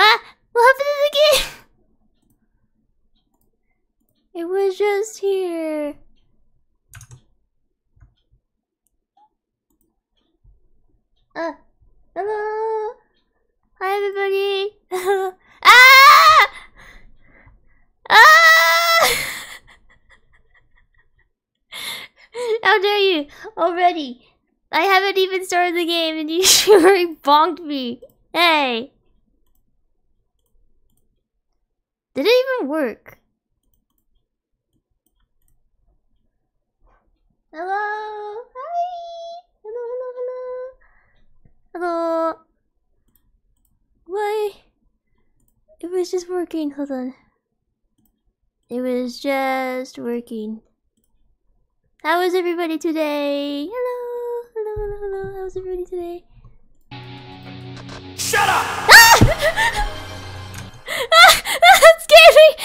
Ah! What happened to the game? It was just here. Uh, hello. Hi, everybody. ah! Ah! How dare you? Already. I haven't even started the game and you already bonked me. Hey. Did it even work? Hello. Hi. Hello, hello, hello. Hello. Why? It was just working. Hold on. It was just working. How is everybody today? Hello. Hello, hello, hello. How's everybody today? Shut up! Ah! me!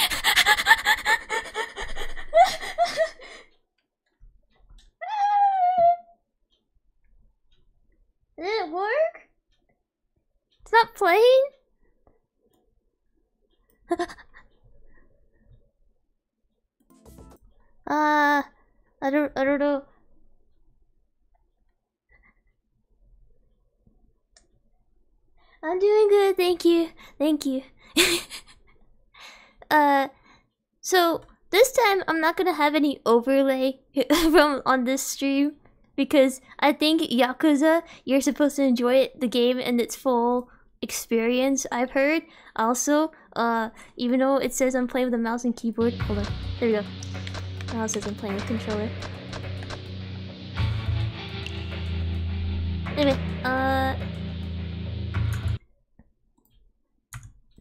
Did it work? It's not playing? uh, I don't, I don't know. I'm doing good, thank you, thank you. uh, so this time I'm not gonna have any overlay from on this stream because I think Yakuza, you're supposed to enjoy it, the game and its full experience. I've heard. Also, uh, even though it says I'm playing with a mouse and keyboard, hold on, there we go. Now it says I'm playing with controller. Anyway, uh.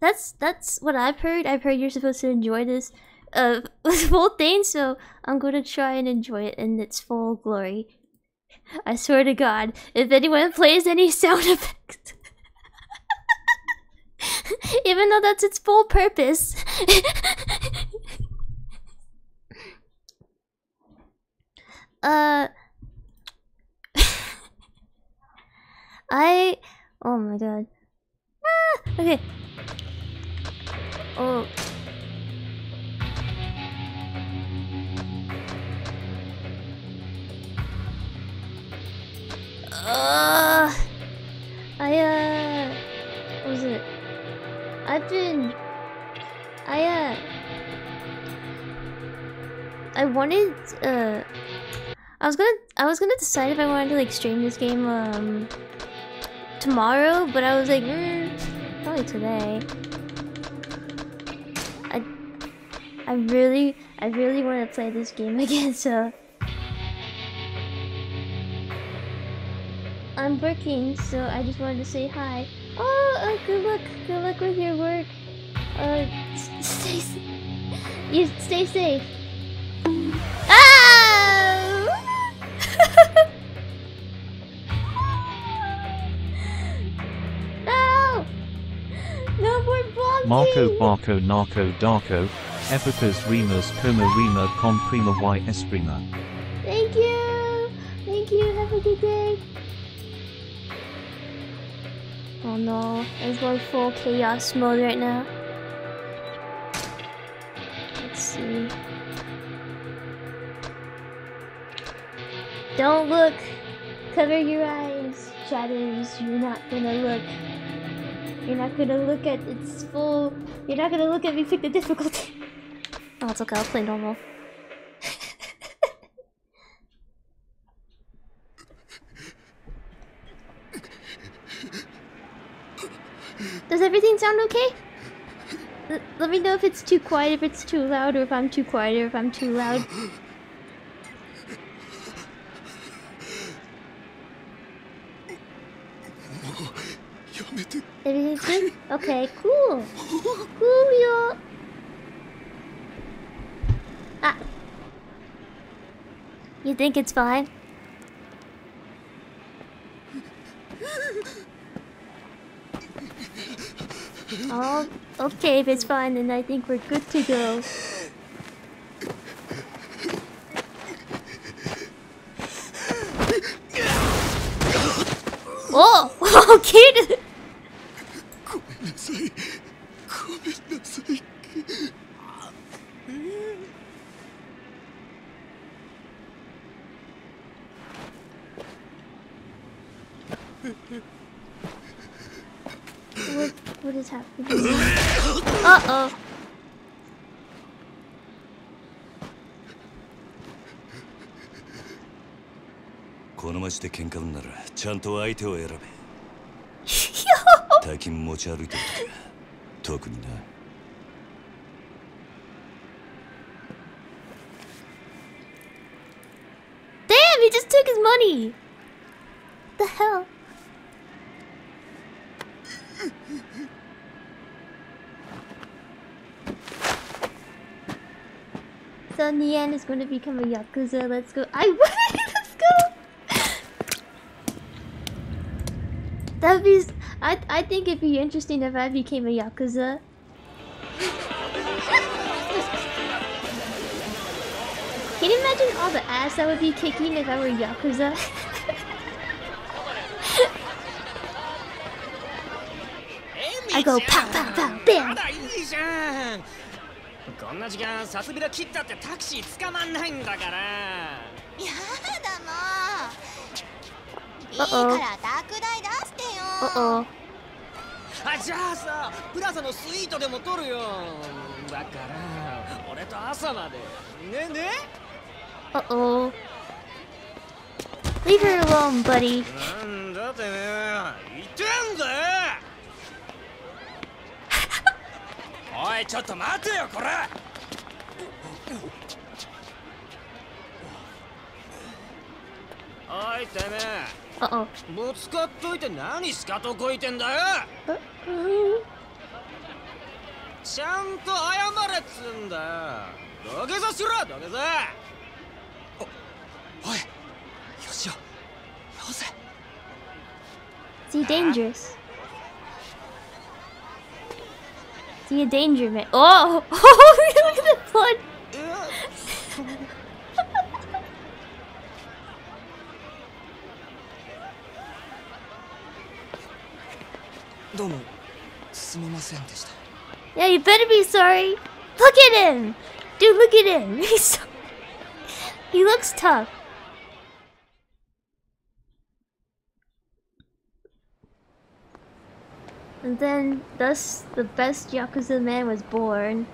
That's that's what I've heard. I've heard you're supposed to enjoy this uh full thing, so I'm gonna try and enjoy it in its full glory. I swear to God, if anyone plays any sound effects, even though that's its full purpose, uh, I, oh my God, ah, okay. Oh. Uh, I, uh, what was it? I've been, I, uh, I wanted, uh, I was gonna, I was gonna decide if I wanted to, like, stream this game, um, tomorrow, but I was like, mm, probably today. I really, I really want to play this game again, so. I'm working, so I just wanted to say hi. Oh, uh, good luck, good luck with your work. Uh, stay, you stay safe. Ah! no! More! Marco Barco Narco Darko, Epicas remus coma Rima Con Prima y Esprima. Thank you! Thank you, have a good day. Oh no, it's going full chaos mode right now. Let's see. Don't look! Cover your eyes, shadows. You're not gonna look. You're not gonna look at its full. You're not gonna look at me pick the difficulty. Oh, it's okay, I'll play normal. Does everything sound okay? L- let me know if it's too quiet, if it's too loud, or if I'm too quiet, or if I'm too loud. Everything's good? Okay, cool. Cool, yo. You think it's fine? Oh, okay, if it's fine, then I think we're good to go. Oh, okay. この町で喧嘩売んならちゃんと相手を選べ大金持ち歩いてる時は特にな Damn, he just took his money. The hell? So Nian is going to become a yakuza. Let's go. I That'd be. I I think it'd be interesting if I became a yakuza. Can you imagine all the ass I would be kicking if I were yakuza? I go pow pow pow ま bam. だいいじゃんこんな時間さすびら切ったってタクシー捕まんないんだからやだもういい Uh-oh. から宅代出 してよ Uh oh. あじゃあさプラザのスイートでも取るよ。だから俺と朝まで。ねね？Uh oh. Leave her alone, buddy. なんだてめえ言ってんだよ おいちょっと待てよこれ。おいてめああ。ぶつかっといて何しかとこいてんだよ。ちゃんと謝れっつんだよ。土下座しろ土下おいよしよ。よせ。Yeah, you better be sorry. Look at him! Dude, look at him! He's so... He looks tough. And then, thus, the best Yakuza man was born.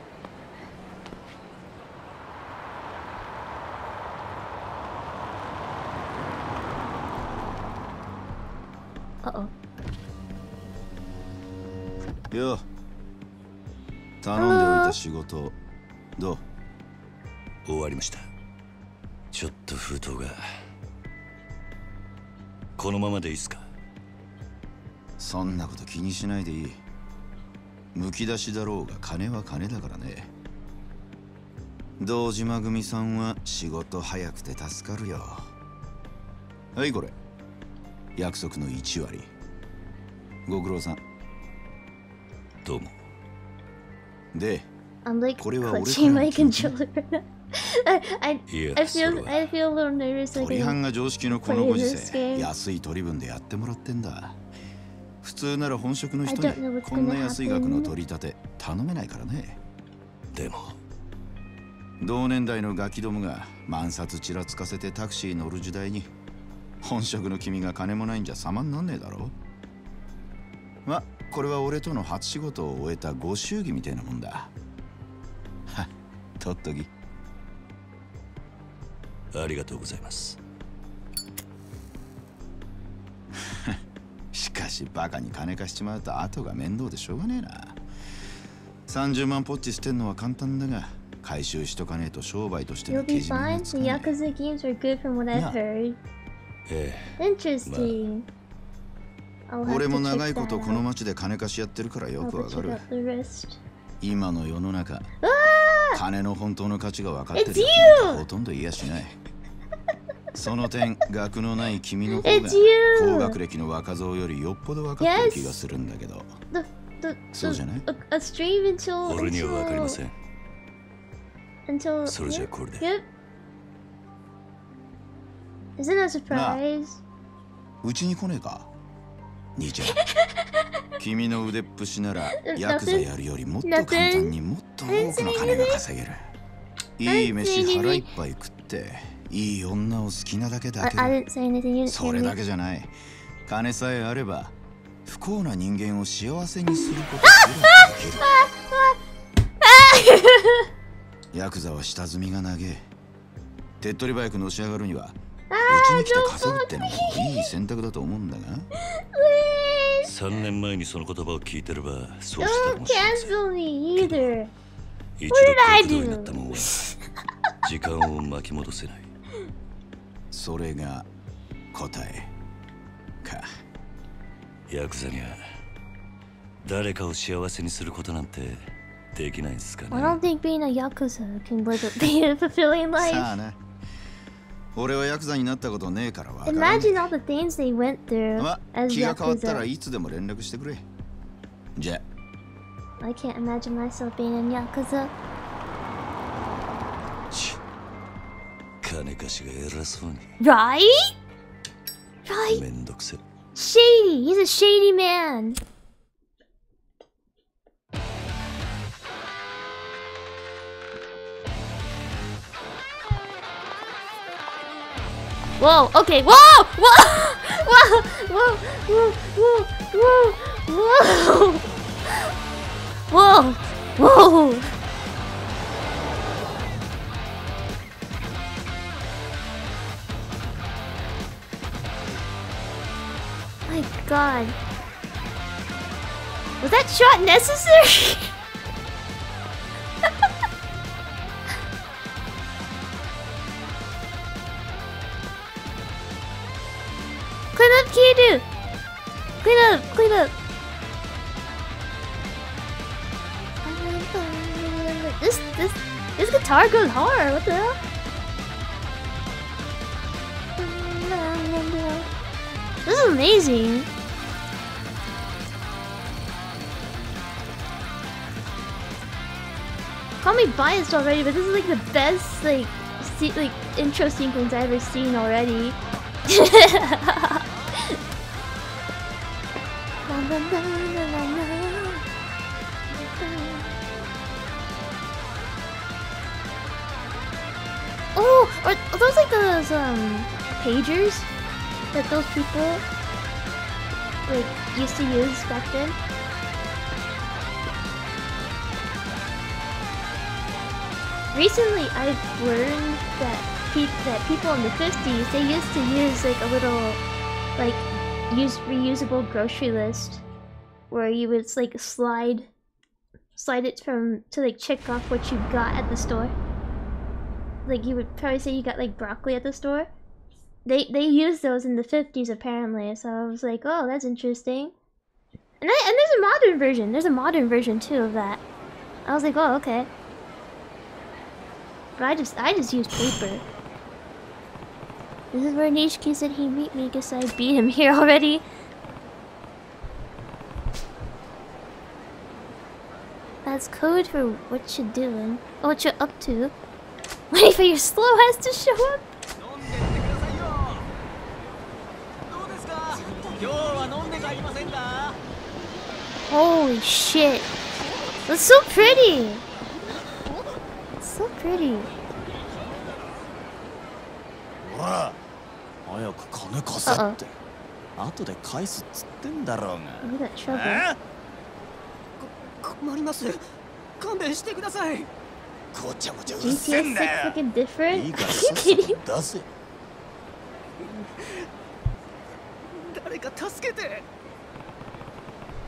仕事。どう？終わりました。ちょっと封筒が。このままでいいっすか？そんなこと気にしないでいい。むき出しだろうが金は金だからね。堂島組さんは仕事早くて助かるよ。はいこれ。約束の1割。ご苦労さん。どうも。で I'm like これは俺から clutching my controller. I, I, I feel は I feel a little nervous. Like が常識のこの play ご時 this 世 game. 安い取り分でやってもらってんだ普通なら本職の人 I don't know に what's こんな安い額の happen. 取り立て頼めないからねでも同年代のガキどもが万札ちらつかせてタクシー乗る時代に本職の君が金もないんじゃ様になんねえだろまこれは俺との初仕事を終えたご祝儀みたいなもんだは取。ありがとうございます。しかし、バカに金貸しちまうと後が面倒でしょうがねえな。30万ポッチ捨てるのは簡単だが、回収しとかねえと商売としてのけじめつかねえ。Yakuza games are good from what I've heard. Interesting. 俺も長いことこの街で金貸しやってるからよくわかる。今の世の中。うわ金の本当の価値が分かってるほとんどいやしない。その点学のない君の方が!高学歴の若造よりよっぽど分かってる気がするんだけど。So the- じゃない？a, a stream until 俺にはわかりません。until それじゃこれで。Yep. Isn't that a surprise? うちに来ねえか？兄ちゃん。君の腕っぷしなら ヤクザやるよりもっと簡単にもっと多くの金が稼げる。いい飯腹いっぱい食っていい女を好きなだけ抱け didn't それ.だけじゃない。金さえあれば不幸な人間を幸せにすることすらできるヤクザは下積みが長え。手っ取り早くのし上がるにはうちに来て稼ぐってのもいい選択だと思うんだが3年前にその言葉を聞いてればそうしたかもしれません.一度に?なったもんは時間を巻き戻せないそれが答えかヤクザには誰かを幸せにすることなんてできないんすか I don't ね think being a yakuza can live a, fulfilling さ life. 俺はヤクザになったことねえからわ Imagine all the things they went through ま as 気が変わったら.いつでも連絡してくれじゃ I can't imagine myself being in yakuza. ち金貸しが偉そうに Right? Right? めんどくせ Shady. He's a shady man. Whoa, okay, whoa! Whoa! Whoa! Whoa! Whoa! Whoa! Whoa! Whoa! Whoa! My god. Was that shot necessary? clean up, Kidu! Clean up, clean up! This, this, this guitar goes hard, what the hell? This is amazing. Call me biased already, but this is like the best like like intro sequence I've ever seen already. Oh, are, are those like those um pagers that those people like used to use back then? Recently, I've learned that pe- that people in the 50s they used to use like a little like use reusable grocery list where you would like slide slide it from to like check off what you got at the store. Like you would probably say you got like broccoli at the store. They they used those in the 50s apparently, so I was like, oh, that's interesting. And I, and there's a modern version. There's a modern version too of that. I was like, oh, okay. But I just I just use paper. This is where Nishiki said he meet me because I beat him here already. That's code for what you're doing. Or what you're up to. Waiting for your slow ass to show up. Holy shit. That's so pretty. So pretty. ほら早く金貸せって後で返すっつってんだろうが Look at that trouble. え困ります勘弁してくださいごちゃごちゃうっせ GTA ん 6 だよ looking different? いい Are から you さっさ kidding? と出せ誰か助けて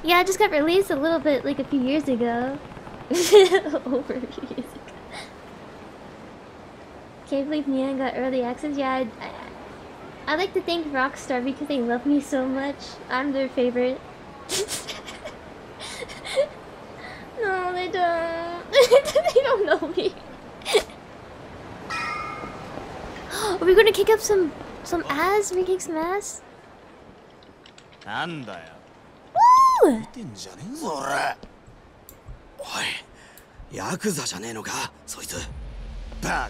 Yeah, it just got released a little bit like a few years ago. Over a few years ago. Can't believe Neon got early access. Yeah, I, I, I like to thank Rockstar because they love me so much. I'm their favorite. no, they don't. they don't know me. Are we gonna kick up some some ass? Are we kick some ass? なんだよ Woo! 見てんじゃねえぞ俺おいヤクザじゃねえのかそいつバカ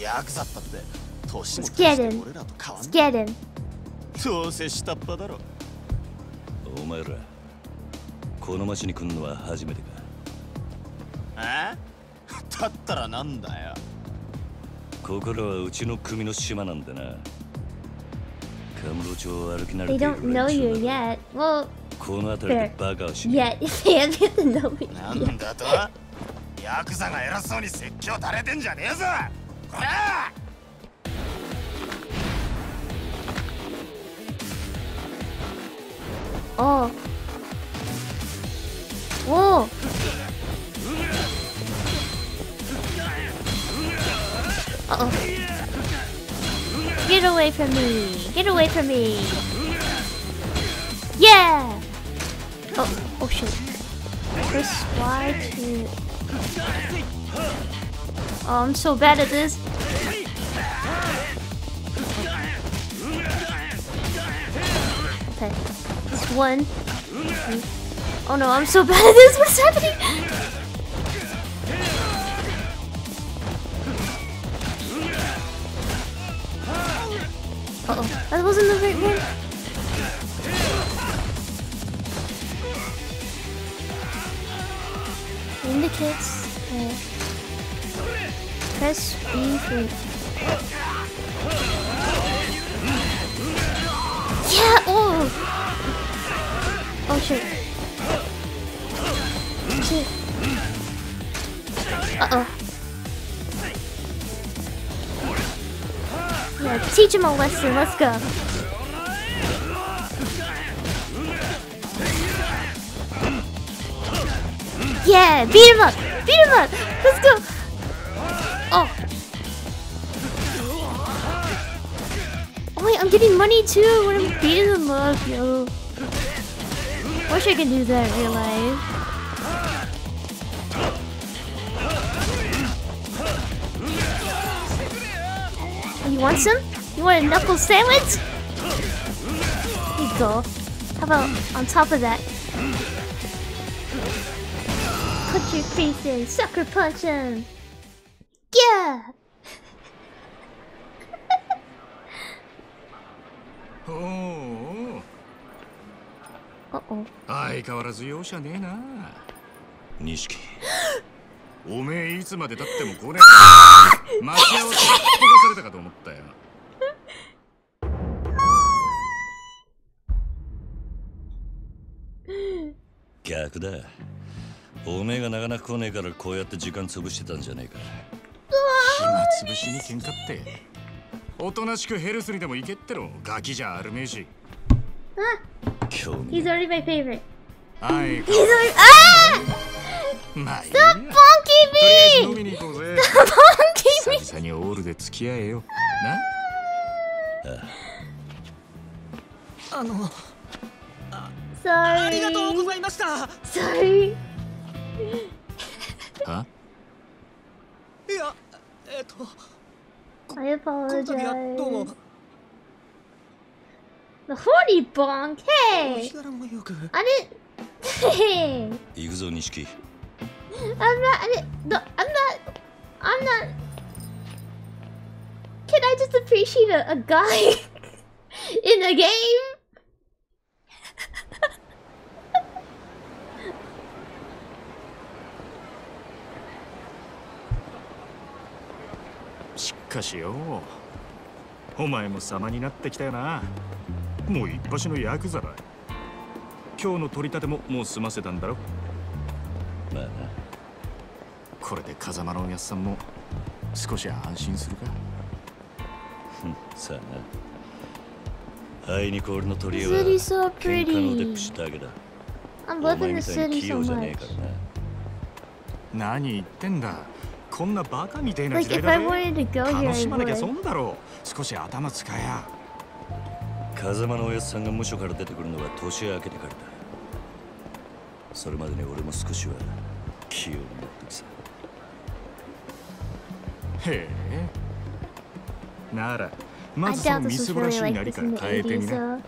ヤクザったって 年も Let's 大 get して him. 俺らと変わん Let's ね get him. えどうせ下っ端だろ。お前らこの町に来んのは初めてか？え？だったらなんだよ。ここらはうちの組の島なんでな。カムロ町を歩き慣れ They てい don't る know 連 you 中だ。yet. Well, この辺りでバカをし know me な.んだと？ヤクザが偉そうに説教垂れてんじゃねえぞ。こら Oh. Whoa. Uh oh. Get away from me. Get away from me. Yeah. Oh, oh shit. Press Y to. Oh, I'm so bad at this. Okay. One. Oh no, I'm so bad at this. What's happening? Uh oh, that wasn't the right one. Indicates. Uh, press B for. Yeah! Oh! Oh shit. Shit. Uh oh. Yeah, teach him a lesson. Let's go. Yeah, beat him up. Beat him up. Let's go. Oh. Oh wait, I'm getting money too when I'm beating them up, yo. Wish I could do that in real life. You want some? You want a knuckle sandwich? Here you go. How about on top of that? Put your face in, sucker punch him. Yeah. Oh. 相変わらず容赦ねえな。錦。おめえいつまでたっても来ねえ待ち合わせがされたかと思ったよ。逆だ。おめえがなかなか来ねえからこうやって時間潰してたんじゃねえか。暇つぶしに喧嘩って。おとなしくヘルスにでも行けってろ。ガキじゃあるめえし Ah! Kill me. He's already my favorite. I He's already Ah! Stop Ponky B! Stop Ponky B! 久々にオールで付き合えよ。な？あの。Sorry. ありがとうございました。Sorry. はいや、えっと。I apologize. どうも。The horny bonk. お Hey, I didn't. Hey, 行くぞ錦 I'm not. I didn't. No, I'm not. I'm not. Can I just appreciate a, a guy in a game? しかしよお前も様になってきたよなもう一発のヤクザだ。今日の取り立てももう済ませたんだろ。まあな。これで風間のおやっさんも少し安心するか。さあな。あいにく俺の取り柄 The city's は喧嘩の腕っ pretty. ぷしだけだ。I'm お前 loving み the city 器 so 用じゃねえ much. からな。何言ってんだ。こんなバカみたいな Like 時 if 代 I だ wanted ぜ to go here, 楽 I しまなきゃ would. 損だろう。少し頭使えや風間のおやつさんが無所から出てくるのは年明けてからだ。それまでに俺も少しは器用になってくさ。へえ。ならまずそのみすぼらしいなりから変えてみ 80s, な.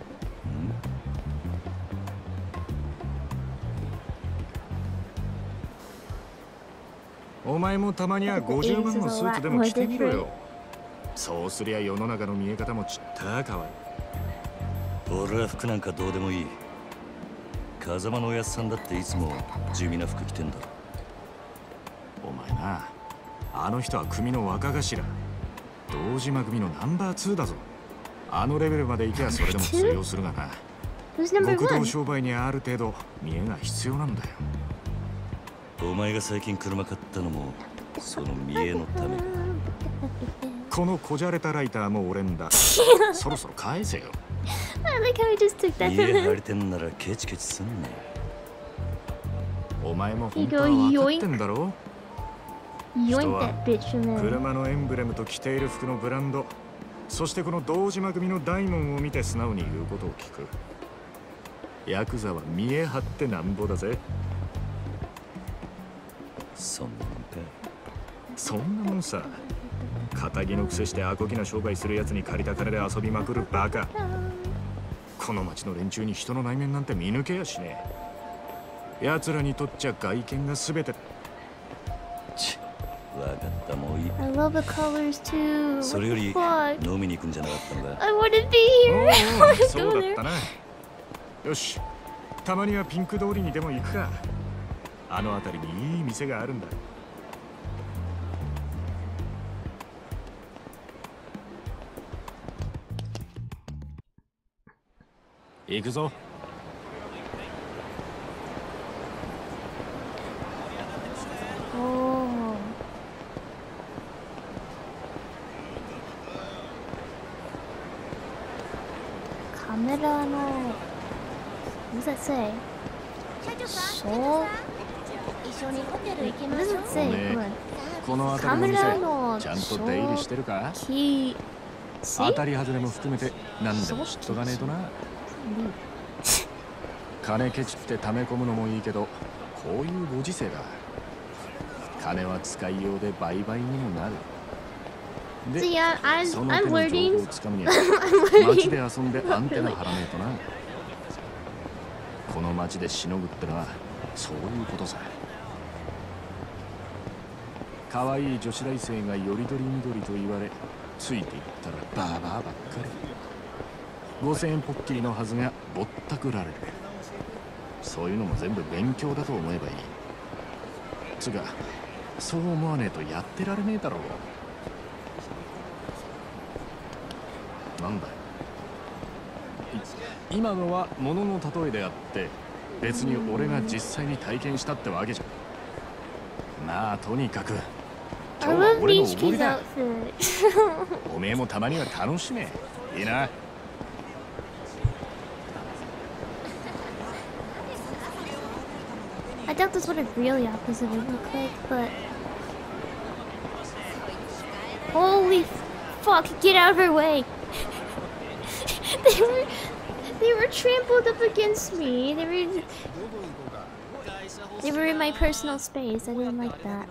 お前もたまには The 50 80s 万のスーツでも着てみろ.よ。そうすりゃ世の中の見え方もちった変わる俺は服なんかどうでもいい。風間のおやつさんだっていつも地味な服着てんだろ。お前なあの人は組の若頭。堂島組のナンバー2だぞ。あのレベルまで行けばそれでも通用するがな。極道?商売にある程度見栄が必要なんだよ。お前が最近車買ったのもその見栄のため。かこのこじゃれたライターも俺んだ。そろそろ返せよ I like how he just took that 見 from him. りてんならケチケチすんなよお前も本当は分かってんだろ Yoink that bitch from him. 車のエンブレムと着ている服のブランドそしてこの堂島組の大門を見て素直に言うことを聞くヤクザは見え張ってなんぼだぜそんなもんかそんなもんさ仇の癖してアコギな商売するやつに借りた金で遊びまくるバカこの町の連中に人の内面なんて見抜けやしねえ奴らにとっちゃ外見が全てちわかったもういい I love the colors too. それより?飲みに行くんじゃなかったのか I want to be お here. そうだっ.たなよしたまにはピンク通りにでも行くかあの辺りにいい店があるんだ行くぞカメラの What does that say? そう一緒にホテル行き What ま does しょ it う say? ね Come on. このりのメラ店のちゃんと出入りしてるか？当?たり外れも含めて何でも知っとかねえとな金ケチって溜め込むのもいいけどこういうご時世だ金は使いようで売買にもなる See, I, I'm, I'm learning. I'm 街 learning. で遊んでアンテナ張らねえとなこの街でしのぐってのはそういうことさ可愛い女子大生がよりどりみどりと言われついていったらバーバーばっかり5000円ポッキリのはずがぼったくられる。そういうのも全部勉強だと思えばいい。つうかそう思わねえとやってられねえだろう。なんだい？今のは物の例えであって別に俺が実際に体験したってわけじゃ。まあとにかく今日は俺のおごりだ. おめえもたまには楽しめ。いいな doubt that's what a real Yakuza would look like, but... Holy fuck, get out of her way! they were... They were trampled up against me. They were... They were in my personal space. I didn't like that.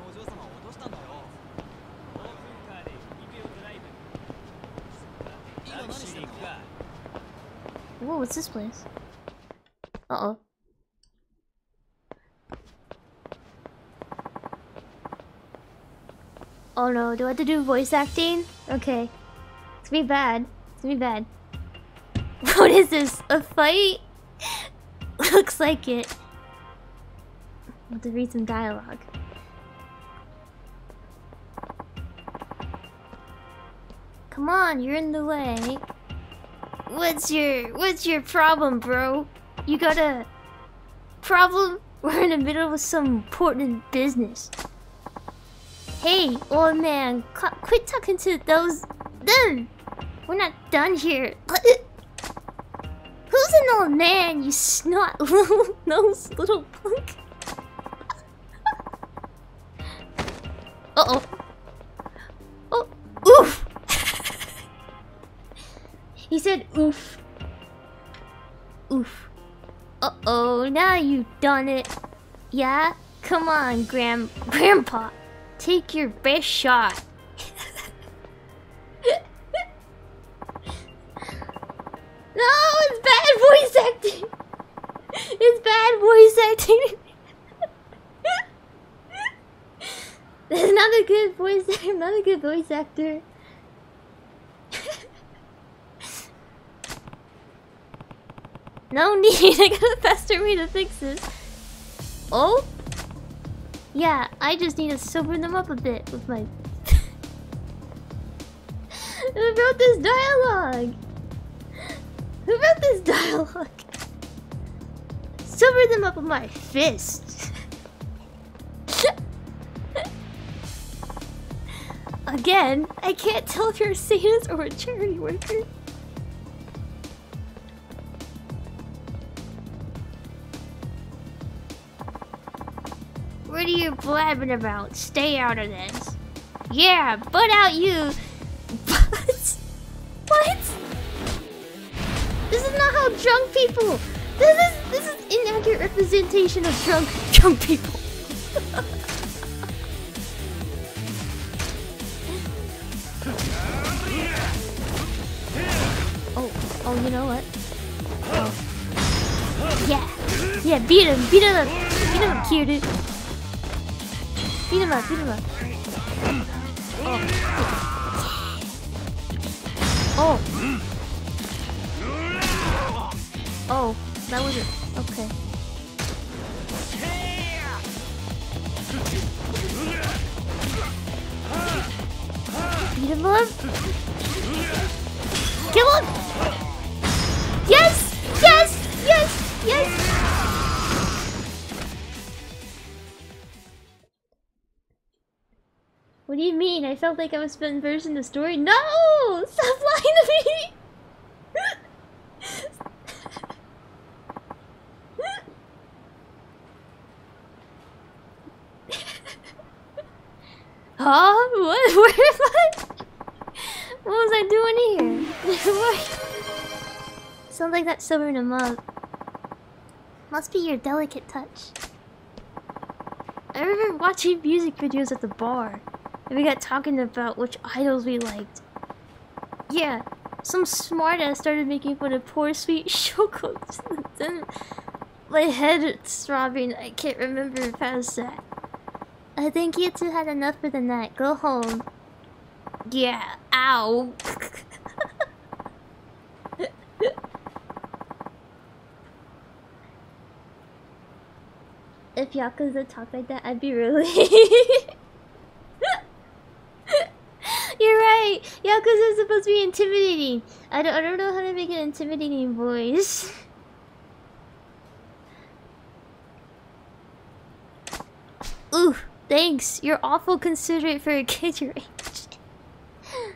Whoa, what's this place? Uh-oh. Oh no, do I have to do voice acting? Okay. It's gonna be bad. It's gonna be bad. What is this? A fight? Looks like it. I'll have to read some dialogue. Come on, you're in the way. What's your what's your problem, bro? You got a problem? We're in the middle of some important business. Hey, old man, qu- quit talking to those them. We're not done here. Who's an old man, you snot little nose little punk? uh oh. Oh, oof. he said oof. Oof. Uh oh, now you've done it. Yeah? Come on, Grand Grandpa. Take your best shot. no, it's bad voice acting. It's bad voice acting. Not a good voice actor. Not a good voice actor. no need. I got a faster way to fix this. Oh? Yeah, I just need to sober them up a bit with my. Who wrote this dialogue. Who wrote this dialogue? Sober them up with my fist. Again, I can't tell if you're a sadist or a charity worker. What are you blabbing about? Stay out of this. Yeah, butt out you. What? What? This is not how drunk people. This is this is inaccurate representation of drunk drunk people. oh, oh, you know what? Oh. Yeah, yeah, beat him, beat him up, beat him cutie. Beat him up, beat him up. Oh. Oh. Oh, that was it. Okay. Beat him up. Kill him. Felt like I was inversing the story. No! Stop lying to me! huh? What? Where am I? What was I doing here? Sounds like that silver in a mug. Must be your delicate touch. I remember watching music videos at the bar, and we got talking about which idols we liked. Yeah, some smartass started making fun of poor sweet Shoko. then my head throbbing. I can't remember past that. I think you two had enough for the night. Go home. Yeah. Ow. if Yakuza talked like that, I'd be really. You're right. Yakuza is supposed to be intimidating. I don't. I don't know how to make an intimidating voice. Ooh, thanks. You're awful considerate for a kid your age.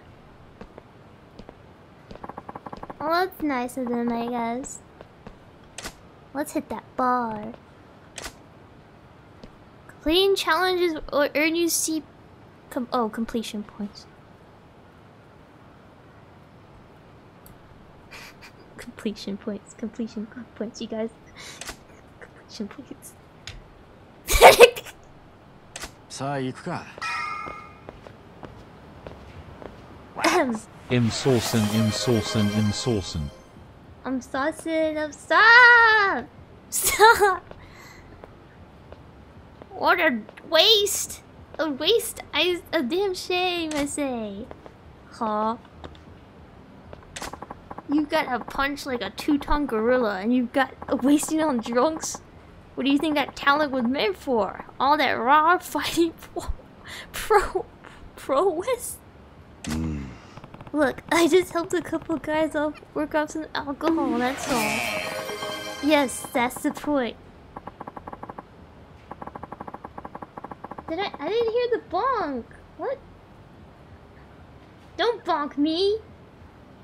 well, that's nice of them, I guess. Let's hit that bar. Completing challenges will earn you C. Com oh, completion points. Completion points, completion points, you guys. Completion points. I'm saucing, I'm saucing, I'm saucing. I'm saucing, I'm stop! Stop! What a waste! A waste! I, a damn shame, I say. Huh? You've got a punch like a two-ton gorilla, and you've got a wasting on drunks. What do you think that talent was meant for? All that raw fighting pro, pro prowess. Hmm. Look, I just helped a couple guys off work off some alcohol. That's all. Yes, that's the point. Did I? I didn't hear the bonk. What? Don't bonk me.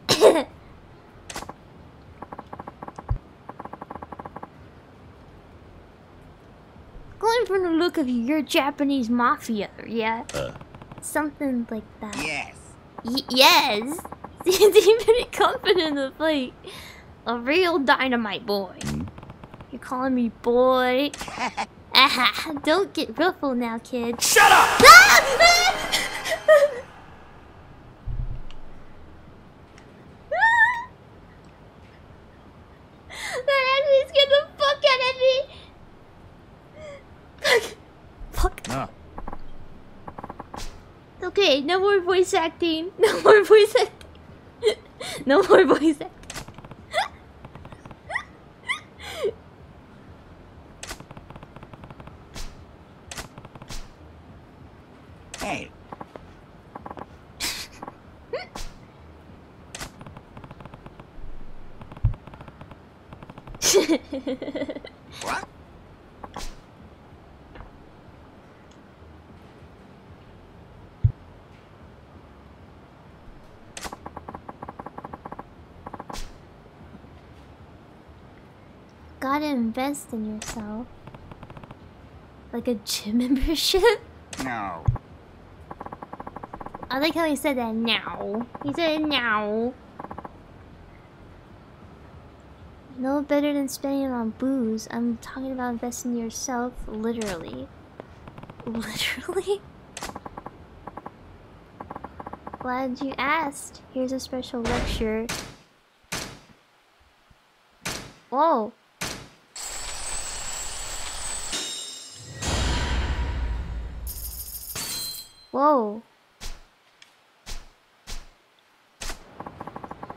Going from the look of you, you're Japanese mafia, yeah? Uh. Something like that. Yes. Y yes! Seems pretty confident of like a real dynamite boy. You're calling me boy? Ah, don't get ruffled now, kid. Shut up! That actually scared the fuck out of me! Fuck. Fuck. なあ Okay, no more voice No more voice no more voice. Hey. Gotta invest in yourself. Like a gym membership? No. I like how he said that now. He said now. No better than spending it on booze. I'm talking about investing in yourself, literally. Literally? Glad you asked. Here's a special lecture. Whoa. Whoa.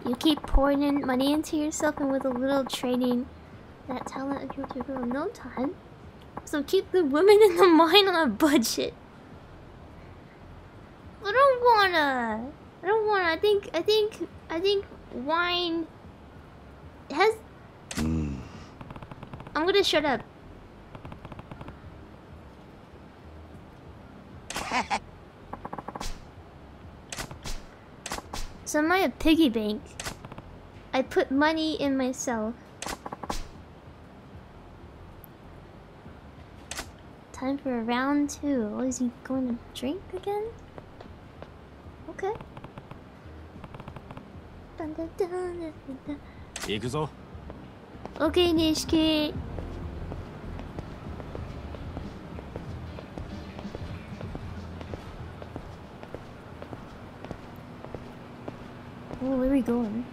You keep pouring in money into yourself and with a little training, that talent of yours will grow in no time. So keep the women in the mine on a budget. I don't wanna. I don't wanna. I think. I think. I think wine has. Hmm. I'm gonna shut up. So am I a piggy bank? I put money in myself. Time for a round two. Oh, is he going to drink again? Okay. Okay, Nishiki. We going?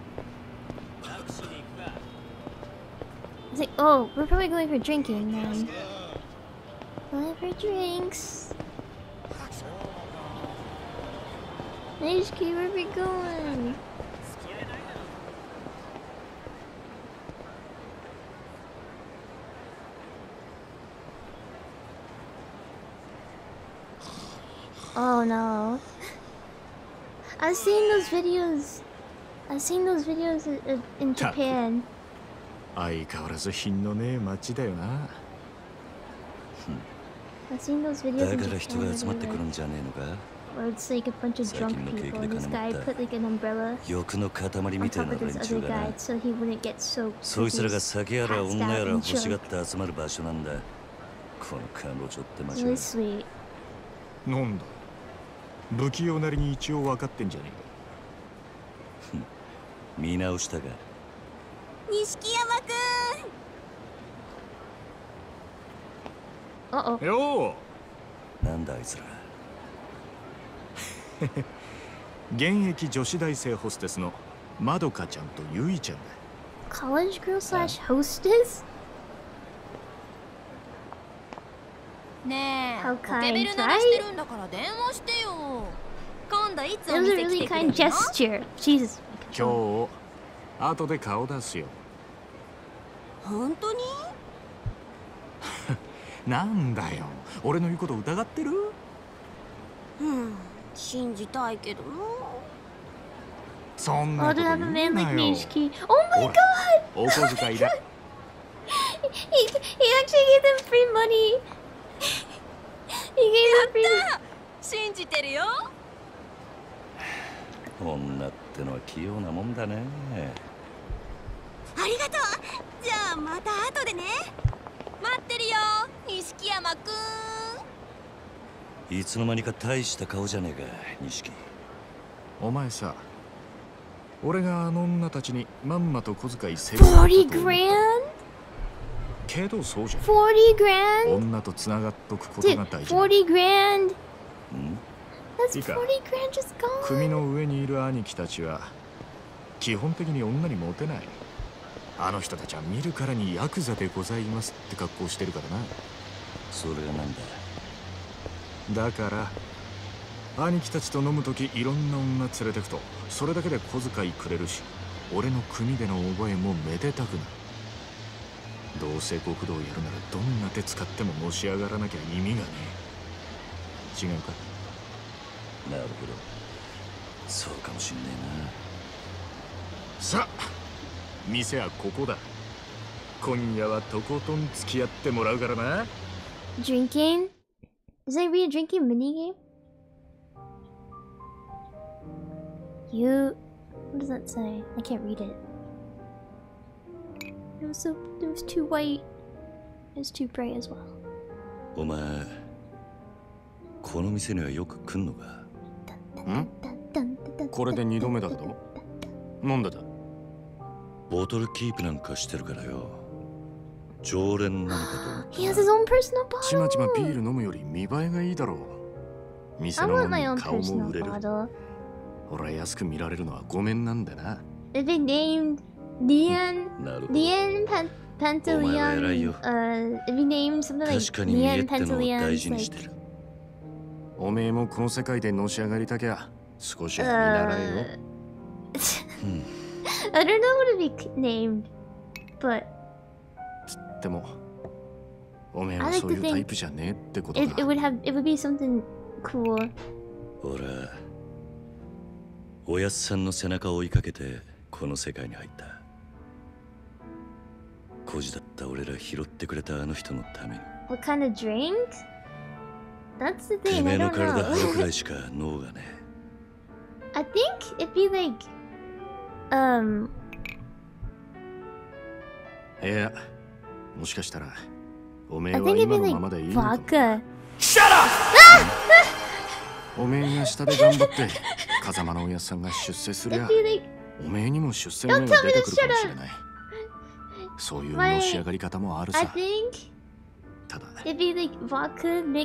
It's like, oh, we're probably going for drinking then. Going for drinks. Nishiki, where are we going? Oh no. I've seen those videos. I've seen those videos in, Japan. 相変わらず品のねえ街だよな I've seen those videos だ in から Japan. 人が集まってくるんじゃねえのか Where it's like a bunch of drunk people で and this guy put like an umbrella 欲の塊 on みたい top な of 連 this 中 other guy so he wouldn't get soaked. そいつらが酒やら passed 女 out やら and 欲しがっ.て集まる場所なんだこの彼女ってマジ really は sweet. なんだ不器用なりに一応分かってんじゃね見直したか錦山く Uh oh. えかよなんだあいつら。う 現役女子大生ホステスのまどかちゃんとゆいちゃんだ。College girl slash hostess? んねえ How ポケベル kind, 鳴らしてるんだから電話してよ。今度いつお was a 店来 really てくれ kind るの？Gesture. Jesus. 今日後で顔出すよ。本当に？なんだよ。俺の言うこと疑ってる？信じたいけど。なそんなおおま小遣いだ。He, he よ。器用なもんだね。ありがとう。じゃあまた後でね。待ってるよ錦山くん。いつの間にか大した顔じゃねえか錦。お前さ俺があの女たちにまんまと小遣いせ40 grand? けどそうじゃん。40 grand? 女と繋がっとくことが大事だ40 grand? ん？That's いいか40 grand just gone. 組の上にいる兄貴たちは基本的に女にモテない。あの人たちは見るからにヤクザでございますって格好してるからな。それがなんだ？だから兄貴たちと飲む時いろんな女連れてくとそれだけで小遣いくれるし俺の組での覚えもめでたくなる。どうせ極道やるならどんな手使ってものし上がらなきゃ意味がねえ。違うか？なるほど。そうかもしんねさあ店はここだ今夜はとことん付き合ってもらうからな Drinking? Is that be a drinking minigame? You. What does that say? I can't read it. It was so. It was too white. It was too bright as well. お前この店にはよく来んのかんこれで2度目だけどなんでだボトルキープなんかしてるからよ常連なのかと思った He has his own personal ちまちまビ bottle. ール飲むより見栄えがいいだろう店のも顔も売れる bottle. 俺は安く見られるのはごめんなんでな If they named ど Leon Pan- Pantaleon, 偉いよ。uh, if he named something like 確かに見栄 Leon ってのを大 Pantaleon's 事にして like, るおめえもこの世界でのし上がりたきゃ少しは見習えよ I don't know what to be c- named, but でもおめえ I は like そうい to う think タイプじゃねえってこと it, it だ would have it would be something cool. 俺はおやっさんの背中を追いかけてこの世界に入った孤児だった俺ら拾ってくれたあの人のために What kind of drink? That's the て thing. め I えの don't 体張るくら know. いしか脳がね I think it'd be like, um, いやもしかしたらおめえは今のままでいいのかも。vodka. おめえが下で頑張って風間のおやっさんが出世すおめえにも出世の芽が出てくるかもしれない。そういうのし上がり方もあるさ。ただ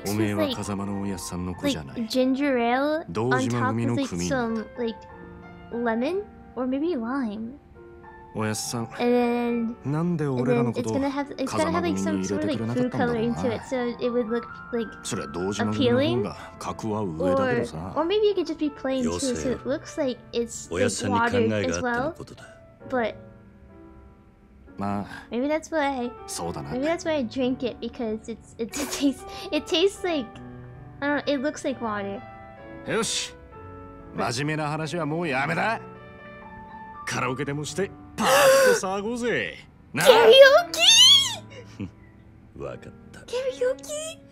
おめえは風間のおやっさんの子じゃない。on 島組の組なんだ like lemon or maybe lime, おやっさん and なんで and 俺ら then のこ it's とを gonna have it's 風 gonna 間 have like 組 some に入 sort れ of てく like れなかった food んだろ coloring う to it, な so it would look like それは堂島組の方が格は上だけ or どさ or maybe it could just be plain too, so Yosei. it looks like it's おやっ like さんに考 water え as があっての well. ことだ But まあ maybe that's why そうだな maybe that's why I drink it because it's it's it tastes it tastes like I don't know, it looks like water. よし真面目な話はもうやめだ カラオケでもしてパーッと騒ごうぜ。なあ。Karaoke! わかった。Karaoke!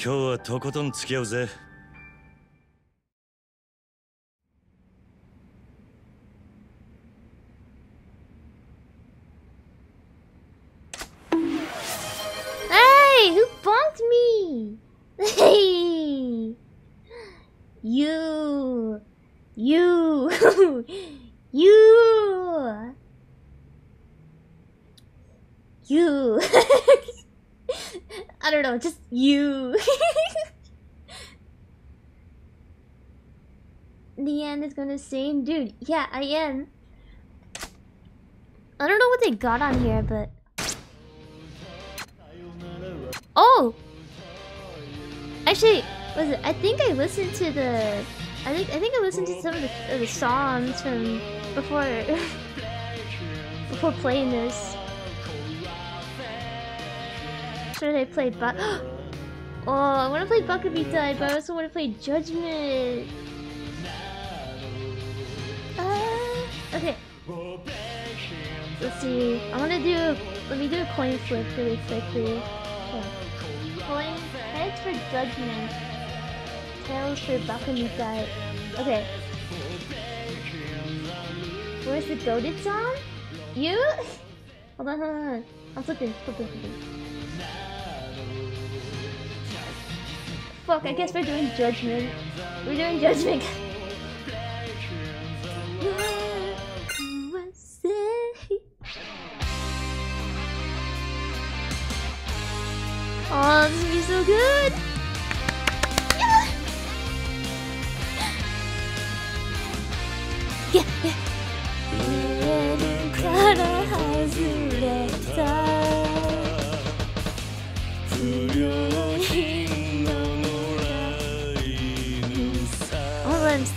今日はとことん付き合うぜ。You, you, you, you. I don't know, just you. the end is gonna sing, dude. Yeah, I am. I don't know what they got on here, but Oh! Actually, was it? I think I listened to the. I think I think I listened to some of the, of the songs from before before playing this. Should I play but? Oh, I want to play Baka Mitai, but I also want to play Judgment. Uh, okay. Let's see. I want to do. Let me do a coin flip really quickly. Okay. Coin heads for judgment. Tails for Baka Mitai. Okay. Where's the goaded song? You? Hold on, hold on, hold on. I'm flipping, flipping, flipping. Fuck, I guess we're doing judgment. We're doing judgment. Oh, this would be so good!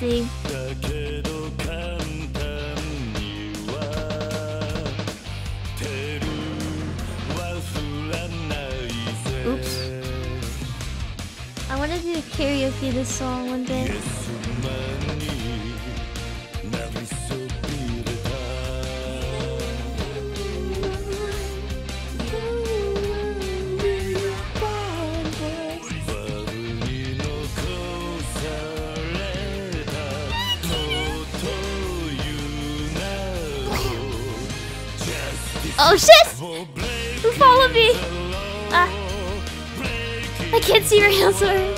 ぜ Oops. I want to do karaoke this song one day. Can't see right now, sorry.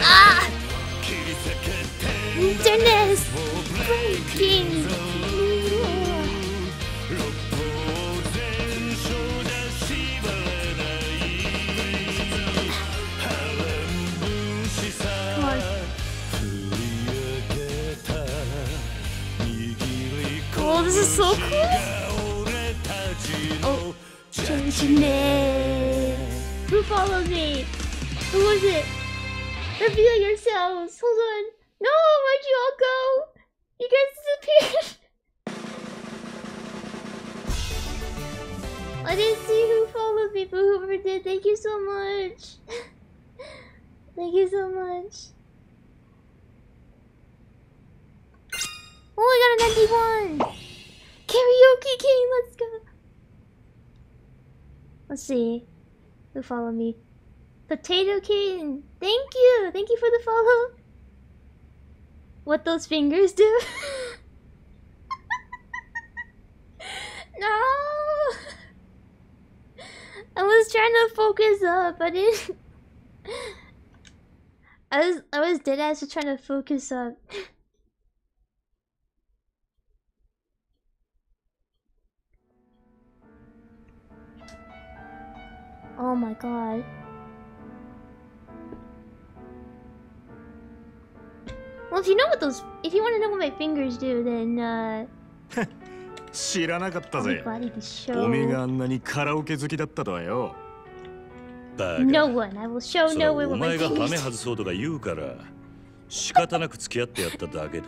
Ah! Internet breaking. Oh, this is so cool. Oh. Who followed me? Who was it? Reveal yourselves. Hold on. No, where'd you all go? You guys disappeared. I didn't see who followed me, but whoever did, thank you so much. thank you so much. Oh, I got an 91! Karaoke game, let's go! Let's see. Who followed me? Potato King! Thank you! Thank you for the follow! What those fingers do? no! I was trying to focus up, I didn't. I was I was dead ass just trying to focus up. Oh my god. 知らなかったぜ。おめがあんなにカラオケ好きだっただよ。お前がハメ外そうとか言うから、仕方なく付き合ってやっただけで。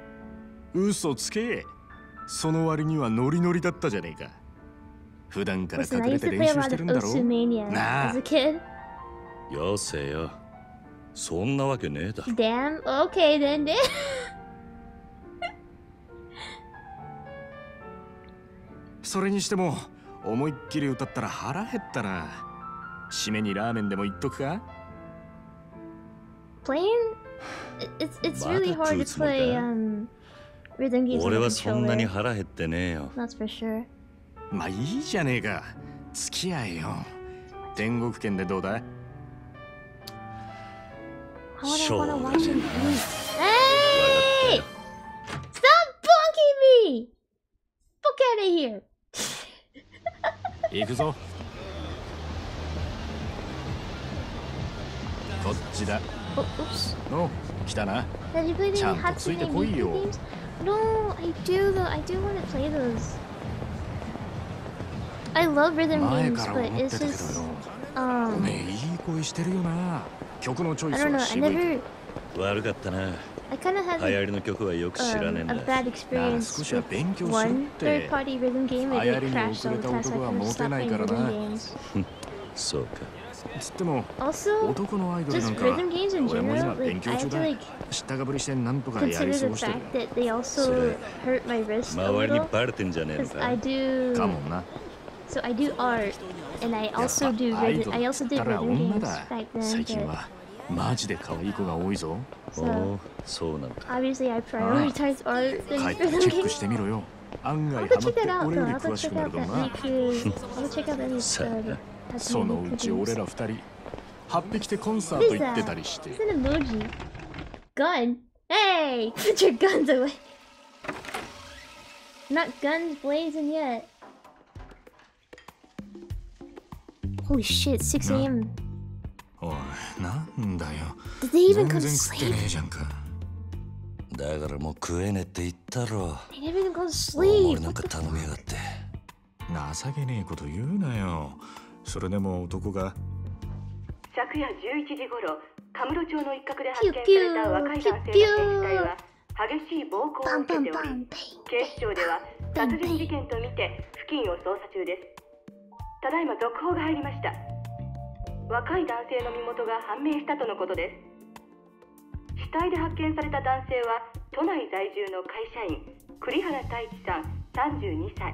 嘘つけ。その割にはノリノリだったじゃねえか。普段から隠れて練習してるんだろう？なあ。よせよ。そんなわけねえだ。Damn, okay then, then. それにしても、思いっきり歌ったら腹減ったな。締めにラーメンでも行っとくか？Playing? It's, it's really hard to play、um, rhythm games. 俺はそんなに腹減ってねえよ。That's for sure. まあいいじゃねえか付き合えよ天国圏でどうだう wanna が watch ね him え? Hey! Stop bonking me! Fuck out of here! 行くぞこっちだ Oh. の来たなちゃんとついてこいよ? No, I do though. I do want to play those. I love rhythm games, but it's just um I don't know, I never。I kind of had a, 流行り。Um, a bad experience with one third party rhythm game and it crashed all the time, so I couldn't stop playing rhythm games. also, just rhythm games in general, 勉強中だ。知ったかぶりしてなんと。Consider the fact that they also hurt my wrist a little. 周りにバレてん。I do. so I do art, and I やっ also ぱ do アイ rhythm. ドル I っ also つっ did たら rhythm 女 games だ back 最 then, 近 but はマジで可愛い子が多いぞお so おそうなんだ obviously I prioritize art 帰 than ったら rhythm チェック games. してみろよ案 I'll 外 go ハマっ check て that out 俺よ though. り I'll go 詳し check くな out ると that な Miku. I'll go check out any さあ uh, そ Hatsune のう Miku ち俺 games. ら二人8匹てコンサー What ト is 行って that? たりして It's an emoji. Gun. Hey, put your guns away. Not guns blazing yet. Holy shit, 6 a.m. おいなんだよ Did they 全 even go 然 to sleep? だからもう食えねえって言ったろ They never even go to 大 sleep. 盛りなんか頼みやがって情けねえこと言うなよそれでも男が昨夜11時頃カムロ町の一角で発見された若い男性の体は激しい暴行を受けており.警視庁では殺人事件とみて付近を捜査中ですただいま続報が入りました。若い男性の身元が判明したとのことです。死体で発見された男性は都内在住の会社員栗原太一さん32歳。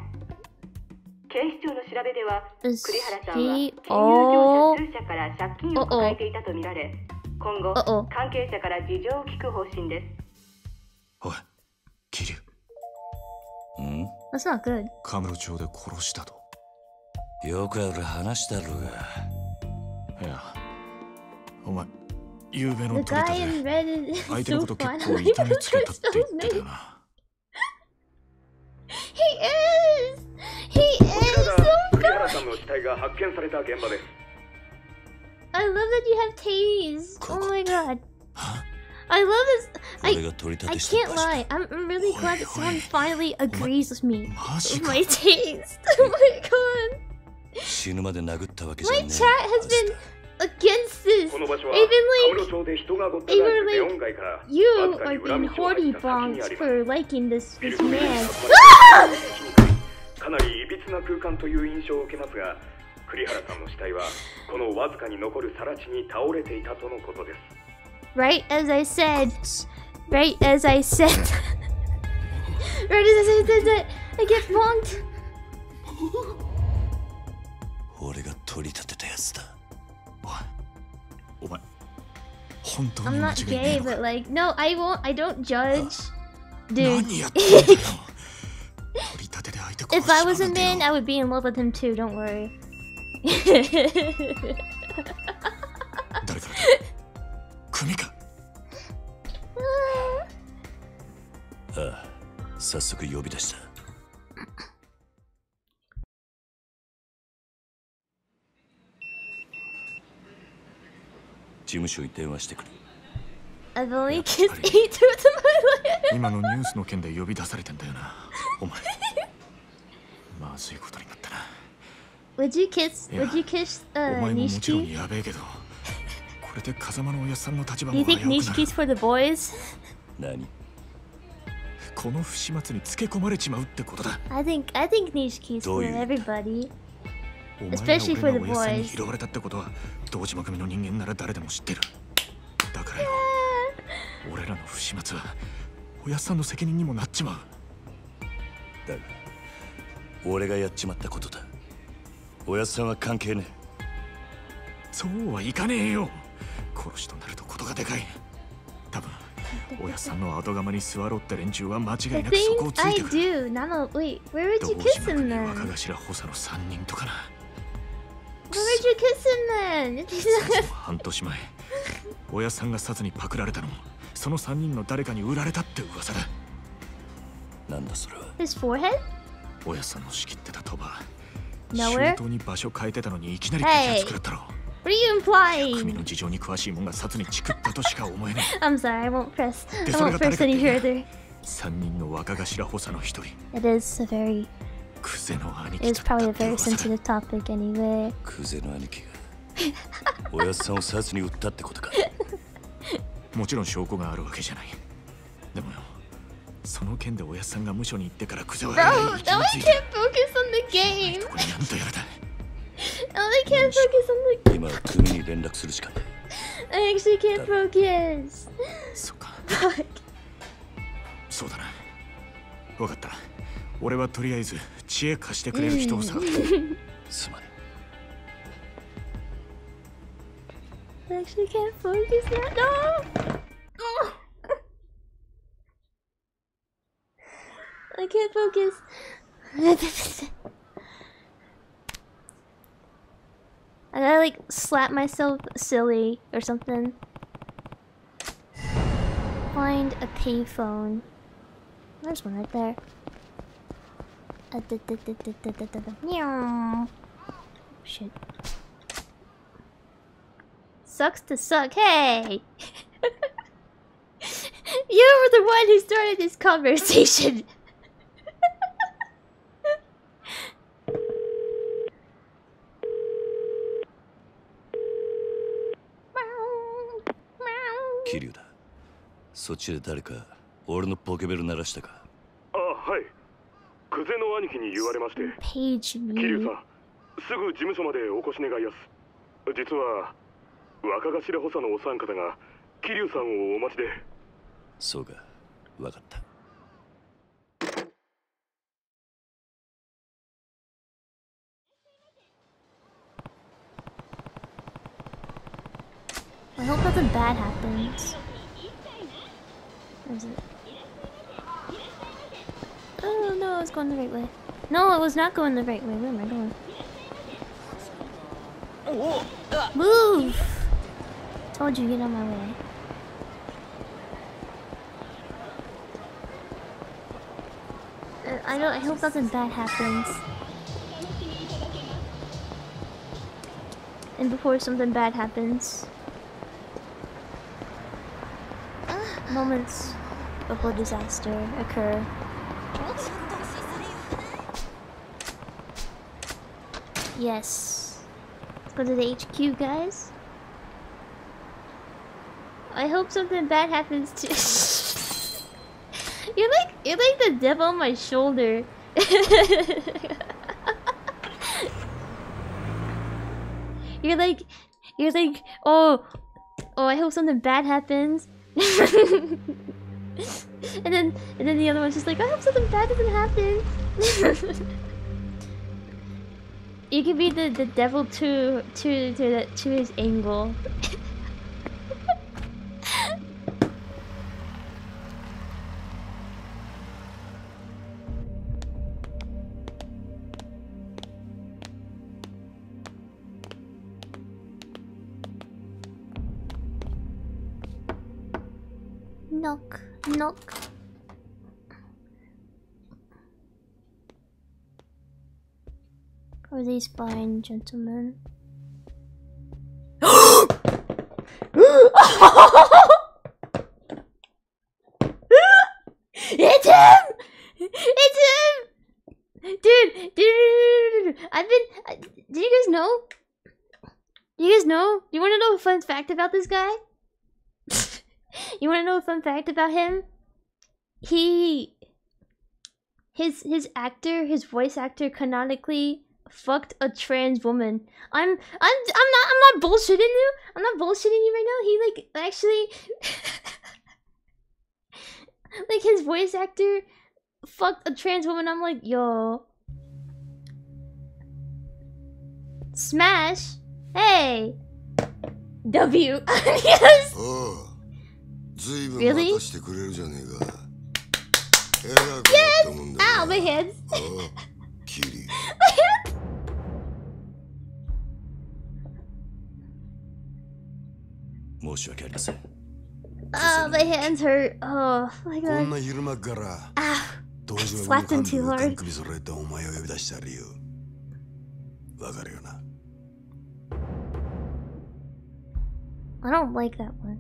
警視庁の調べでは栗原さんは金融業 Oh. 者数社から借金を抱えていたとみられ今後.関係者から事情を聞く方針です。おい桐生。That's not good. カムロ町で殺したとよくある話だろうがいやお前夕べの The 取り guy 立 in て red is 相手の so こと fun. 結構痛めつけたって言ってたよな He is! He is so 栗原さんの死体が発見された現場です I love that you have tase. Oh my god. I love this. これ I が取り立 I てした can't lie. I'm I'm really glad that someone finally agrees with me マジ with か my taste. Oh my god. 死ぬまで殴ったわけじゃ My ね chat has been against this. この場所は Even カム like ロ町で人がごった返す even ネオ like ン街からわ you ずか are に裏 being 道を入 horny った先に bonks あります for liking this ビル this とビルに man. 囲まれかなりいびつな空間という印象を受けますが栗原さんの死体はこのわずかに残る更地に倒れていたとのことです Right as I said. Right as I said. right as I said that I get bonked. 俺が取り立てたやつだお前本当 I'm に間 not 違いね gay, えのか but like, no, I won't. I don't judge, dude. 何やってんだよ取り立てで相手殺 if し I was a man, I would be in love with him too. Don't worry. 誰からだ組かああ早速呼び出した務所に電話してくる I've only kissed eight through the 今のニュースの件で呼び出されてんだよなお前まずいことになったな Would you kiss? Would you kiss お uh, 前ももちろん?やべえけどこれで風間のおやっさんの立場も you 危 think うくなる Nishiki's for the boys? 何この不始末につけ込まれちまうってことだ I think I think Nishiki's for you? everybody. お前が Especially for 俺 the boys. 拾われたってことは堂島組の人間なら誰でも知ってるだからよ俺らの不始末はおやっさんの責任にもなっちまうだが俺がやっちまったことだおやっさんは関係ねそうはいかねえよ殺しとなるとことがでかい多分おさんの後釜に座ろうって連中は間違いなくそこを thing つい I てくる do. Nano, wait. Where would then? 若頭補佐の3人とかな Where would you kiss him then? 半年前おやっさんが札にパクられたのもその3人の誰かに売られたって噂だなんだそれは His forehead? おやっさんの仕切ってた鳥羽 Nowhere? 周到に場所変えてたのにいきなり摘発食らったろ What are you implying? 組の事情に詳しいもんが札にチクったとしか思えね I'm sorry, I won't press. I でそれ won't が誰 press かって any 言う further. 3人の若頭補佐の一人 It is a very, クゼの兄 it 貴 is probably a very sensitive topic anyway. クゼの兄貴がおやっさんを殺に撃ったってことかもちろん証拠があるわけじゃないでもよその件でおやっさんが無所に行ってからクゼは Bro, えらい now 息が I ついて can't focus on the game. これなんとやらだ Now I can't focus on 今は組に連絡するしかない the. I actually can't focus. そっか Fuck. そうだな分かった俺はとりあえず 知恵貸してくれる人を探すすまね I actually can't focus now. No! Oh. I can't focus. I gotta like slap myself silly or something. Find a payphone. There's one right there. Uh, da- da- da- da- da- da- da- da. Meow. Shit. Sucks to suck. Hey! you were the one who started this conversation. 桐生だそっちで誰か俺のポケベル鳴らしたかあはい久世の兄貴に言われまして。桐.生さんすぐ事務所までお越し願いやす。実は若頭補佐のお三方が桐生さんをお待ちで。そうか。分かった。I hope nothing bad happens. Oh no, I was going the right way. No, it was not going the right way. Where am I going? Move! Told you, get on my way. Uh, I don't. I hope nothing bad happens. And before something bad happens, moments before disaster occur. Yes. Let's go to the HQ, guys. I hope something bad happens to. you're like you're like the devil on my shoulder. you're like you're like oh oh I hope something bad happens. and then and then the other one's just like I hope something bad doesn't happen. You can be the, the devil to to to the, to his angle. Knock, knock. Are these fine gentlemen? it's him! It's him! Dude, dude, dude, dude. I've been. Do you guys know? Do you guys know? Do you want to know a fun fact about this guy? you want to know a fun fact about him? He. His his actor, his voice actor, canonically fucked a trans woman. I'm I'm I'm not I'm not bullshitting you. I'm not bullshitting you right now. He like actually like his voice actor fucked a trans woman. I'm like, yo. Smash. Hey. W. yes. Oh, really? Yes. Ow, my hands. 申し訳ありません Oh, my hands hurt. Oh my こん god. な昼間っから道場 Slapped him too の hard. 幹首揃えてお前を呼び出した理由わかるよな I don't like that one.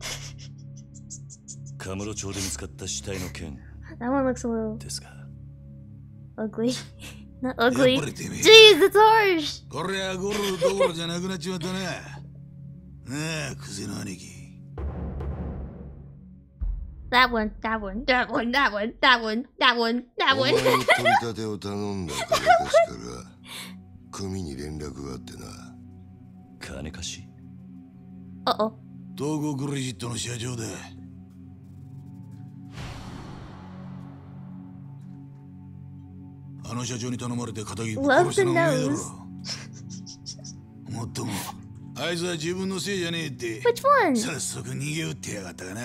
カムロ町で見つかった死体の件 That one looks a little ですが ugly. Not ugly. やっぱりてめえ Jeez, it's harsh. こりゃゴルフどころじゃなくなっちまったな なあクゼの兄貴 That one, that one, that one, that one, that one, that one, that お one. 前に取り立てを頼んだ金貸しから組に連絡があってな金貸し？Uh oh. 東郷クレジットの社長だあの社長に頼まれて仇殺 Love しのお前だろ.もっともあいつは自分のせいじゃねえって。Which one? 早速逃げ打ってやがったがな。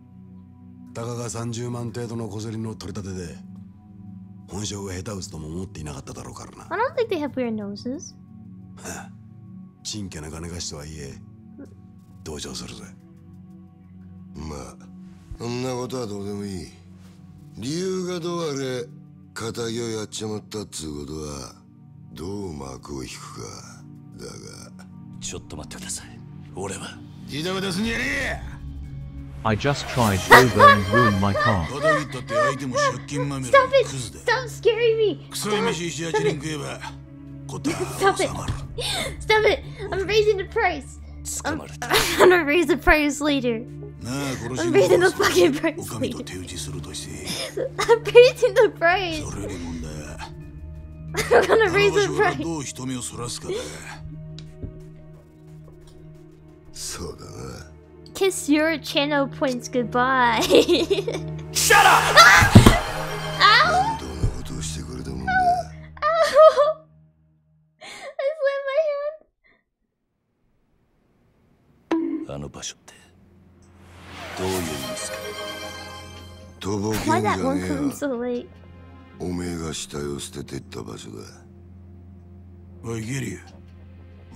たかが30万程度の小競りの取り立てで本性が下手打つとも思っていなかっただろうからな。I don't think they have weird noses. ちんけな金貸しとはいえ同情するぜ。まあそんなことはどうでもいい。理由がどうあれ仇をやっちまったっつうことはどう幕を引くか。だが ちょっと待ってください俺は自宅出すんじゃね I just tried Uber and ruined my car. え仇切ったって相手も借金まみれ Stop の it! クズだ Stop scaring me! クソ飯七八人食えば答え Stop は it! 収まる Stop it! I'm raising the price! 捕 I'm, まれた I'm gonna raise the price later. なあ殺し I'm の raising the 方は fucking price お上と later. 手打ちするとして I'm raising the price! それより問題は I'm あ gonna の raise 場 the 所から price! どう人目をそらすかだそうだな Kiss your channel points goodbye. Shut up! Ow! 面倒なことをしてくれたもんだ Ow! I slammed my hand. あの場所ってどういう意味ですかとぼけんじ Why ゃ that one ねえ come よ so late? おめえが死体を捨ててった場所だおいギリ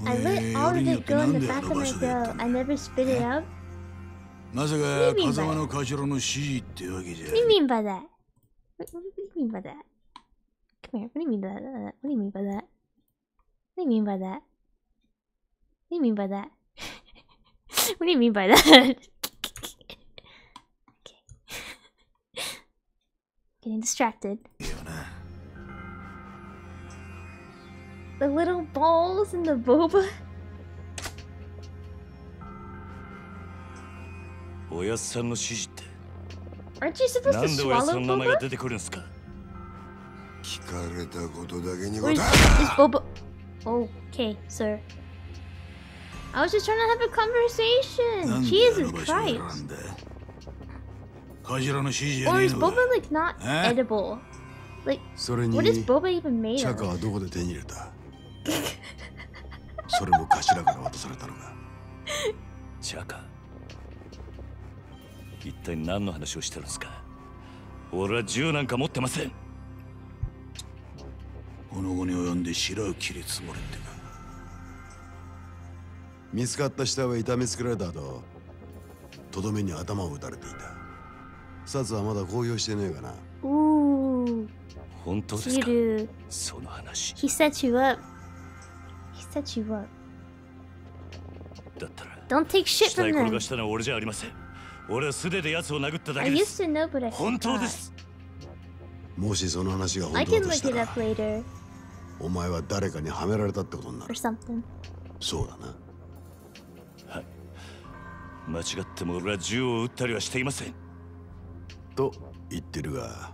I let all of it go in the back of my throat. I never spit it out. What do you mean by that? What do you mean by that? What do you mean by that? Come here. What do you mean by that? What do you mean by that? What do you mean by that? What do you mean by that? what do you mean by that? okay. Getting distracted. The little balls in the boba. おやっさんの指示って Aren't you supposed な to んでおやっさ swallow んの名前が boba? 出てくるんすか聞かれたことだけに Or 答 is, え is boba? Okay, sir. I was just trying to have a な conversation. んであの Jesus 場所を Christ. 選んだ頭の指示じゃ Or ねえ is のか boba like not え edible? Like, それに what is boba even made チャ of? それも頭から渡されたのか？チャカ一体何の話をしてるんですか？俺は銃なんか持ってません。この後に及んで白を切り積もれってか。見つかった死体は痛めつけられた後とどめに頭を打たれていた。殺はまだ公表してねえかな。Ooh, 本当ですか？その話。He set you up. Set you up. だったら Don't take shit from 転 them. がしたのは俺じゃありません俺は素手で奴を殴っただ I used す to know, but I 本当で forgot. すもしその話がお前は誰かにはめられたってことになる something. そうだなはい間違っても俺は銃を撃ったりはしていませんと言ってるが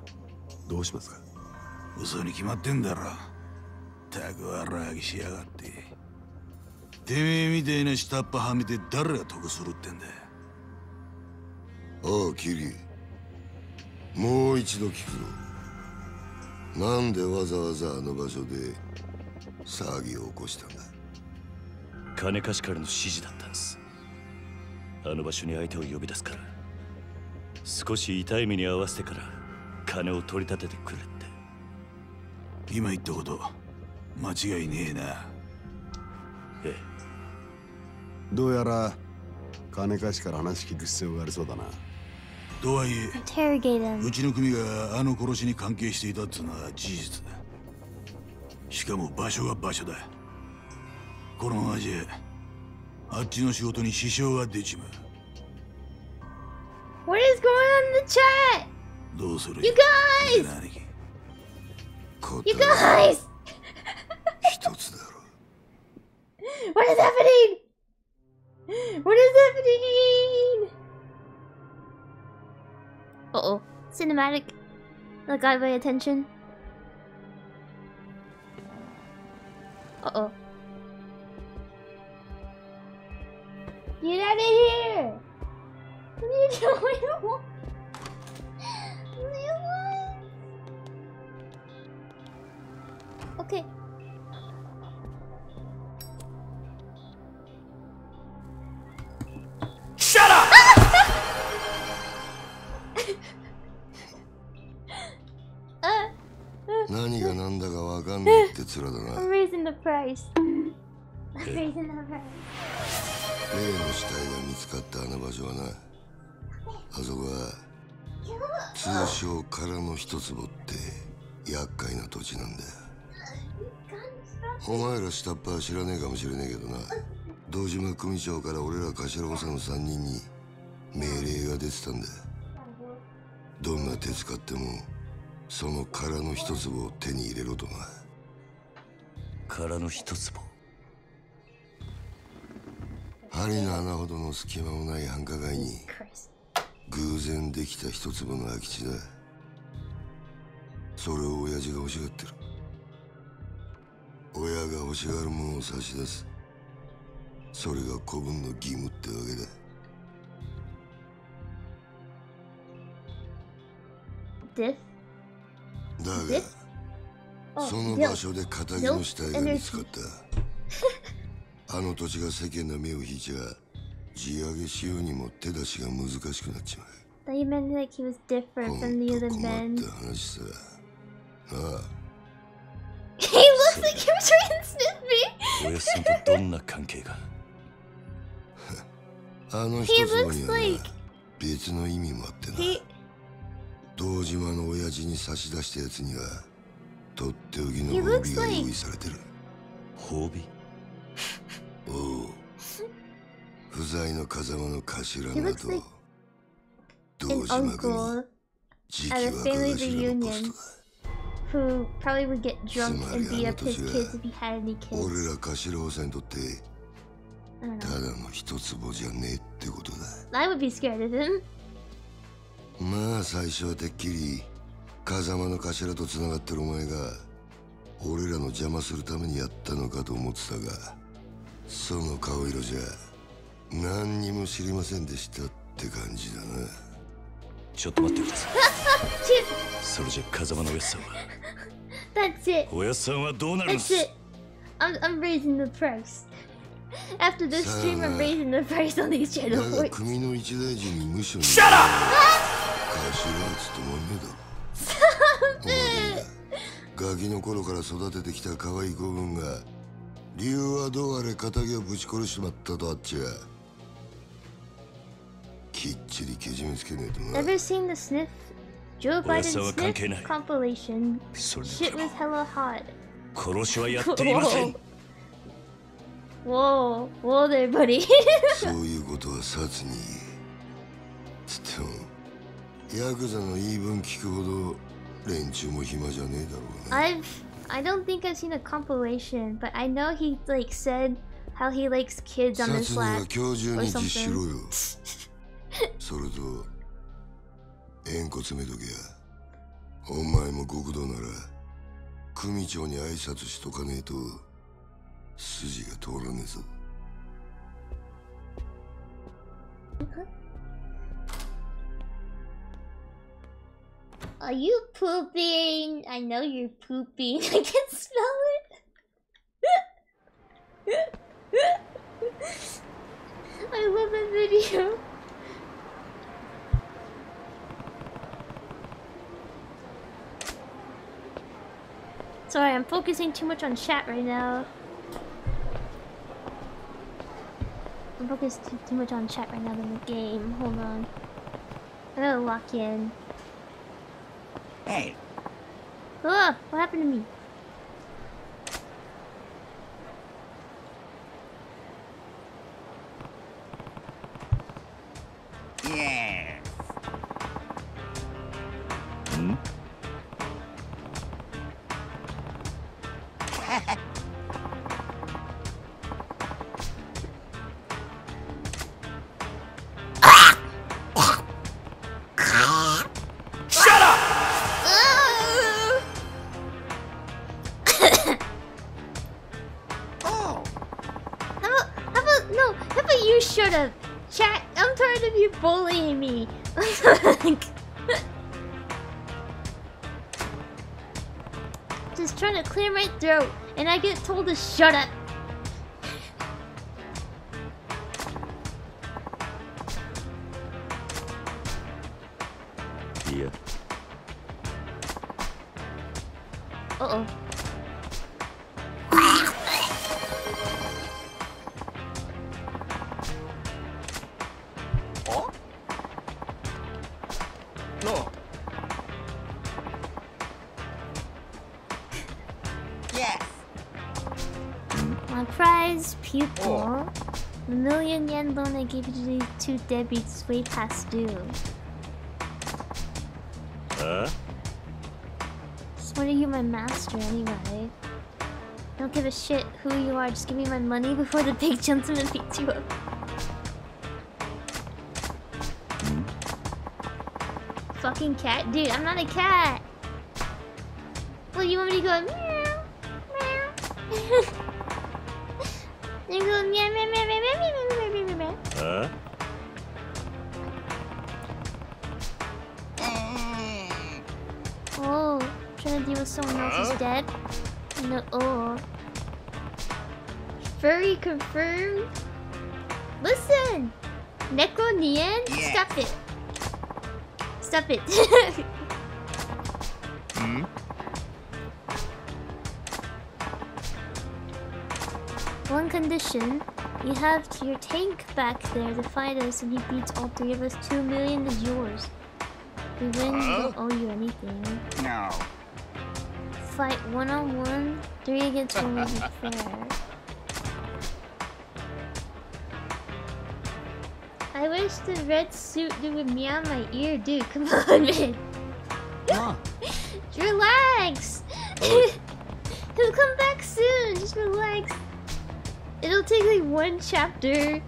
どうしますか？嘘に決まってんだろたく笑ぎしやがっててめえみたいな下っ端はめて誰が得するってんだおうキリ。もう一度聞くぞ。なんでわざわざあの場所で騒ぎを起こしたんだ?金貸しからの指示だったんです。あの場所に相手を呼び出すから。少し痛い目に合わせてから金を取り立ててくれって。今言ったこと間違いねえな。えどうやら金貸しから話聞く必要がありそうだなとはいえ.うちの組があの殺しに関係していたってのは事実だしかも場所が場所だこのままじゃあっちの仕事に支障が出ちまう What is going on in the chat? どうする？You guys! You guys! Cinematic. That got my attention. Uh oh. Get out of here! What are you doing? ないって面だな raising the price. Raising the price. 例の死体が見つかったあの場所はなあそこは通称空の一坪って厄介な土地なんだよ。お前ら下っ端は知らねえかもしれねえけどな堂島組長から俺ら頭補佐の3人に命令が出てたんだどんな手使ってもその空の一坪を手に入れろとな空の一坪針の穴ほどの隙間もない繁華街に偶然できた一坪の空き地だ。それを親父が欲しがってる。親が欲しがるものを差し出す。それが子分の義務ってわけだ.だ?が Oh, その.場所で仇の死体が見つかった あの土地が世間の目を引いちゃ地上げしようにも手出しが難しくなっちまう Thought you meant like he was different from the other 困 men. った話さあ He looks like he was trying to sniff me. おやっさんとどんな関係がああのの looks には別の意味もあってな堂島の親父に差し出したやつにはとっておきの褒美が用意されてる褒美おう不在の風間の頭など an 島組 uncle 次期若頭のポストだ who probably would get drunk and beat up his kids if he had any 俺 kids. ら頭補佐にとって I don't た know. だの一坪じゃねえってことだ I would be scared of him. まあ最初はてっきり風間の頭とつながってるお前が俺らの邪魔するためにやったのかと思ってたがその顔色じゃ何にも知りませんでしたって感じだなちょっと待ってくださいそれじゃ風間のおやっさんは that's it. おやっさんはどうなるんで That's す it. I'm, I'm raising the price. After this stream, I'm raising the price on these だ channel. 組の一大臣に無所に Shut up! 頭はつともねえだガキの頃から育ててきた可愛い子分が理由はどうあれ仇をぶち殺しまったとあっちはきっちりけじめつけねえとな。Ever seen 殺しはやっていません. そういうことはさつにヤクザの言い分聞くほど連中も暇じゃねえだろうな I've I don't think I've seen a compilation, but I know he like said how he likes kids on 殺 his lap or に実施しろ something. よそれと縁故詰めとけやお前も極道なら組長に挨拶しとかねえと筋が通らねえぞ Are you pooping? I know you're pooping. I can smell it. I love that video. Sorry, I'm focusing too much on chat right now. I'm focused too, much on chat right now than the game. Hold on. I gotta lock in. Hey, Ugh, what happened to me? Shut up. Two Debbie's way past due. あ Just want to you my master anyway. Don't give a shit who you are, just give me my money before the big gentleman beats you up. Hmm? Fucking cat? Dude, I'm not a cat! Well, you want me to go confirmed. Listen! Necronian? Yeah. Stop it. Stop it. hmm? One condition. You have your tank back there to fight us and he beats all three of us. Two million is yours. We win, huh? we don't owe you anything. No. Fight one-on-one, -on -one, three against one is fair. The red suit dude would meow in my ear, dude. Come on, man. Relax. Oh. He'll come back soon. Just relax. It'll take like one chapter.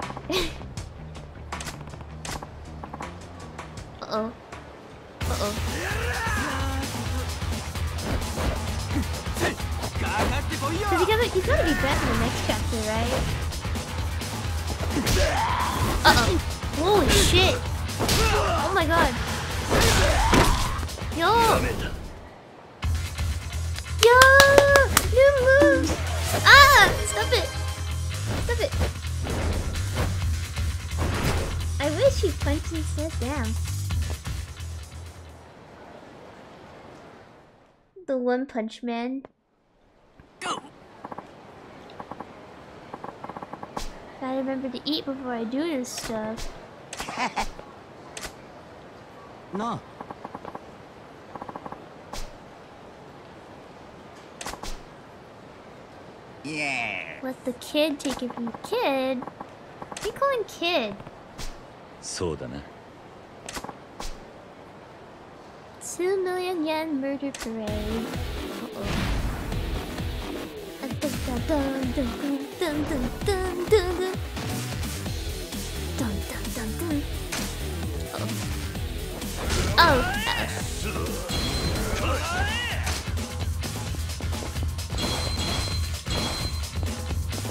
Punch Man. Go. Gotta remember to eat before I do this stuff. no. Yeah. Let the kid take it from kid. What you calling kid? So Two million yen murder parade. Oh.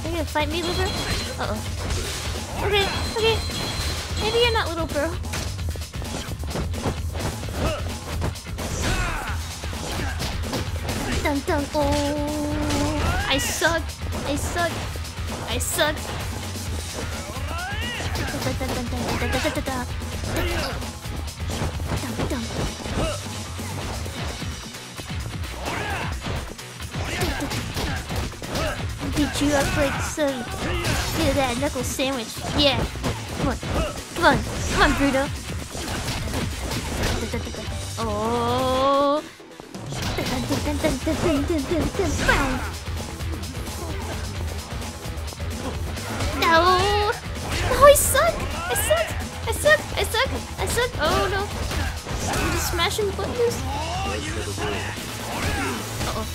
You gonna fight me, little bro? Uh-oh. Okay, okay. Maybe you're not little bro. Dun dun oh I suck. I suck. I suck. Did you upgrade some? Get that knuckle sandwich. Yeah. Come on. Come on. Come on, Bruno. Oh. Suck! I suck! I suck! I suck! Oh no! I'm just smashing buttons. Uh-oh.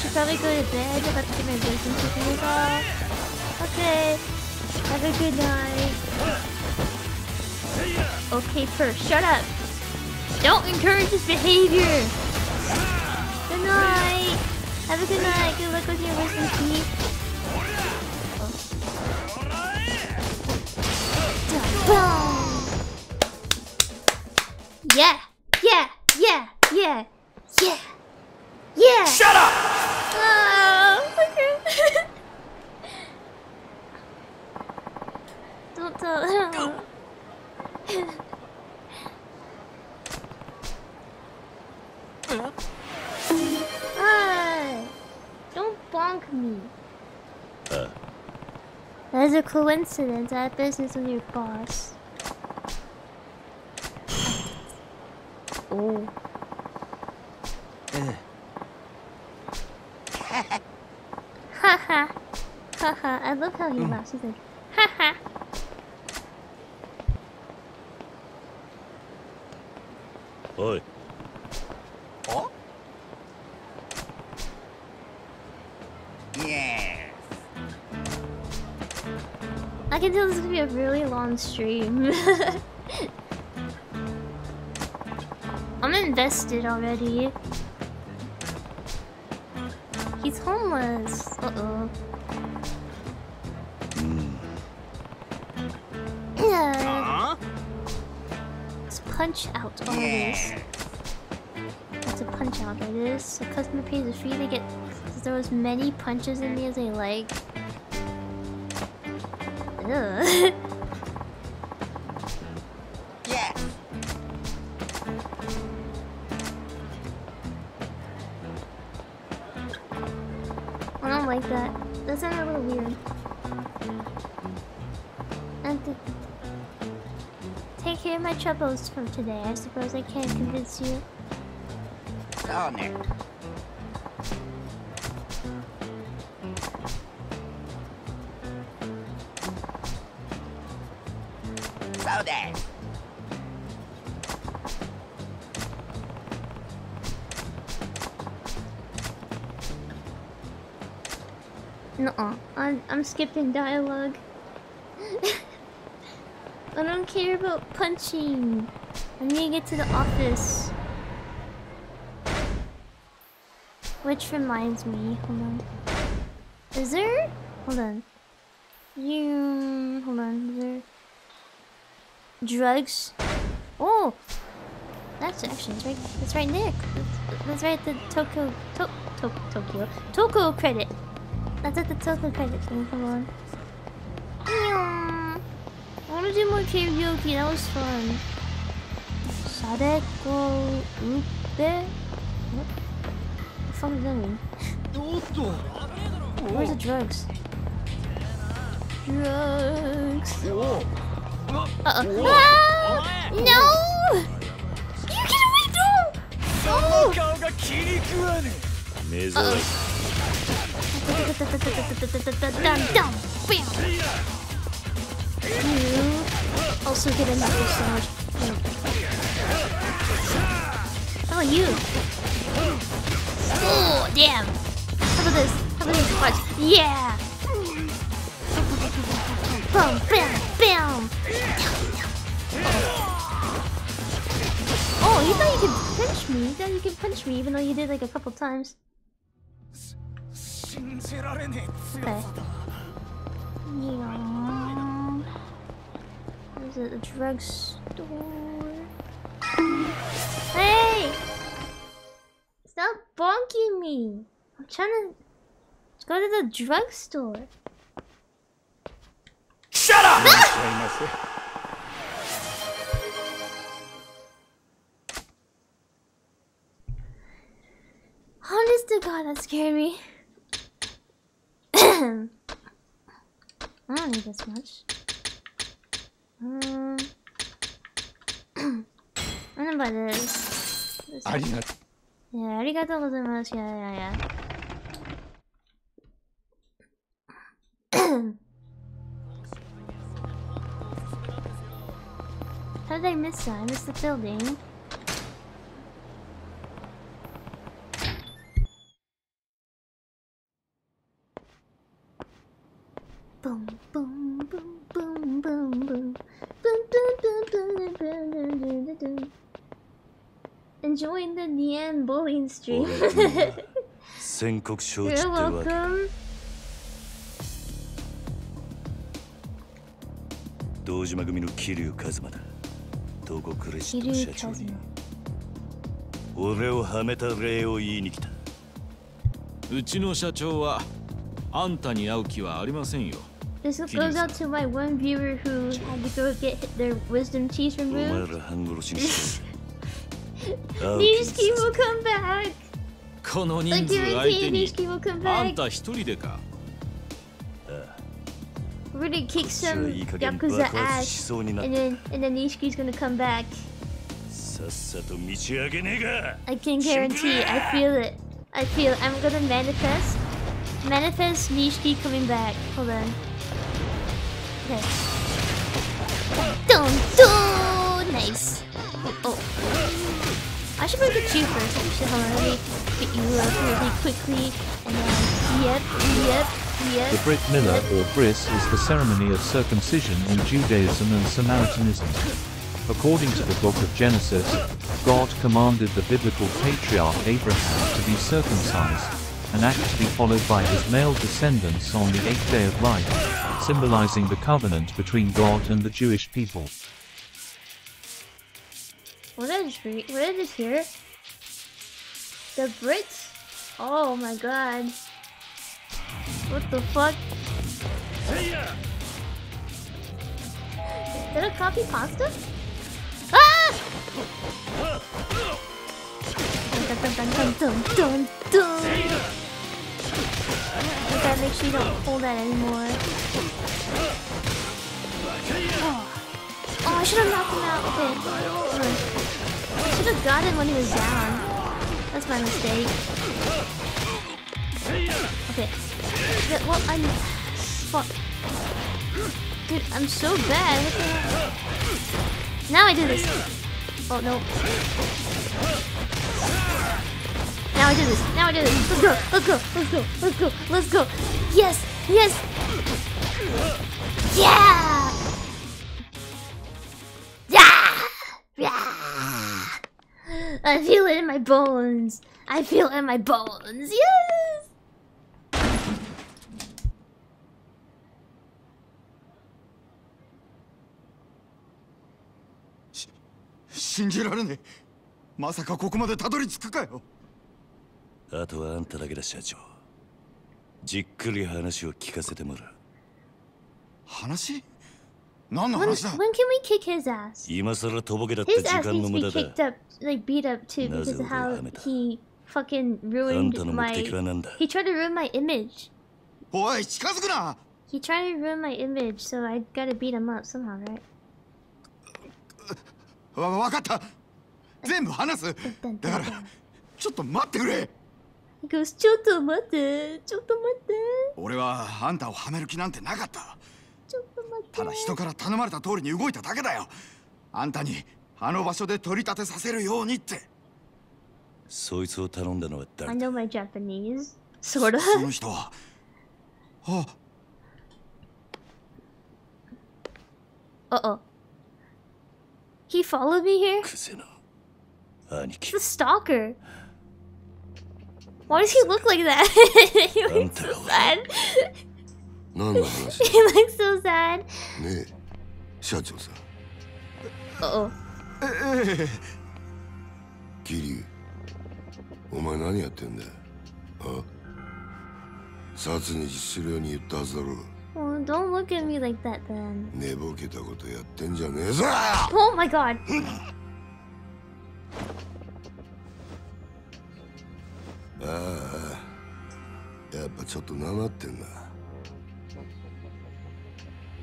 Should probably go to bed. I'm about to get my bacon chicken off. Okay. Have a good night. Okay, first, shut up. Don't encourage this behavior. Good night. Have a good night. Good luck with your wisdom teeth. Coincidence. I have business with your boss. Oh. Haha. Haha. I love how he mm. laughs. He's like, I can tell this is gonna be a really long stream. I'm invested already. He's homeless. Uh oh. Yeah. Let's punch out all this. That's a punch out like this. The customer pays a fee to get throw as many punches in me as they like. Yeah. I don't like that. That sounded a little weird. And take care of my troubles from today. I suppose I can't convince you. Oh, no. I'm, skipping dialogue. I don't care about punching. I need to get to the office. Which reminds me, hold on. Is there? Hold on. You hold on. Is there drugs? Oh, that's actually it's right. It's right there. That's, right. The Tokyo, to, to, Tokyo, Toko credit co to, co to credits, come on. I wanna do more karaoke, that was fun. Sadeko Upe? What the fuck does that mean? Where's the drugs? Drugs. Uh oh. Ah! No! You get wait. no! Oh! Uh -oh. You also get a knuckle sandwich. How about you? Oh, damn. How about this? How about this? Watch. Yeah! Bam, bam, bam! Oh, you thought you could punch me? You thought you could punch me even though you did like a couple times. Okay. Yeah. Is it a drugstore? hey! Stop bonking me! I'm trying to Let's go to the drugstore. Shut up! Ah! Honest to God, that scared me. I don't need this much. Um, I'm gonna buy this. this yeah, arigatou gozaimasu. Yeah, yeah, yeah. How did I miss that? I missed the building. Bowling stream. 宣告承知 You're ってわけ welcome. 堂島組の桐生一馬だ東国クレジットの社長に俺をはめた礼を言いに来たうちの社長はあんたに会う気はありませんよ This goes out to my one viewer who had to go get their wisdom teeth removed. Oh, Nishiki will come back! この人数相手にあんた一人でか We're gonna kick some Yakuza ass and then, and then Nishiki's gonna come back. I can guarantee, I feel it. I feel. I'm gonna manifest. Manifest Nishiki coming back. Hold on. Okay. Dun, dun! Nice. Oh. oh. I should probably get you first. Actually, hold on. Let me get you up really quickly. And then, yep, yep, yep. The Brit milah or Bris is the ceremony of circumcision in Judaism and Samaritanism. According to the book of Genesis, God commanded the biblical patriarch Abraham to be circumcised, an act to be followed by his male descendants on the eighth day of life, symbolizing the covenant between God and the Jewish people. What did I just read? What did I just hear? The Brits? Oh my god. What the fuck? Is that a copy pasta? Ah! Dun dun dun dun dun dun you don't that anymore. Oh, oh I should have knocked him out. Okay. I should have got him when he was down. That's my mistake. Okay. Yeah, well, I'm... Fuck. Dude, I'm so bad. What the hell? Now I do this. Oh, no. Now I do this. Now I do this. Let's go. Let's go. Let's go. Let's go. Let's go. Yes. Yes. Yeah. Yeah. I feel it in my bones. I feel it in my bones. Yes.「信じられねえまさかここまでたどり着くかよあとはあんただけだ社長じっくり話を聞かせてもらう話何の When, 話だ when can we kick his ass? 今さらとぼけだって His 時 ass 間 needs の to 無 be 駄 kicked だ up, like beat up too, because of how he fucking あん ruined たの目 my. 的は何だ He tried to ruin my image. おい近づくな He tried to ruin my image, so I gotta beat him up somehow, right? わ分かった全部話すだからちょっと待ってくれ He goes, ちょっと待って、ちょっと待って。俺はあんたをはめる気なんてなかったただ人から頼まれた通りに動いただけだよあんたにあの場所で取り立てさせるようにってそいつを頼んだのは I 誰 know my Japanese. Sorta. その人はあ Uh oh. He followed me here? クゼの兄貴 The stalker. Why does he look like that? he looks so sad. 何の話 he looks so sad. ねえ社長さん Uh oh. ええ桐生お前何やってんだあ殺に実するように言ったはずだろ Oh, don't look at me like that then. 寝ぼけたことやってんじゃねえぞ Oh my god. ああやっぱちょっとなまってんな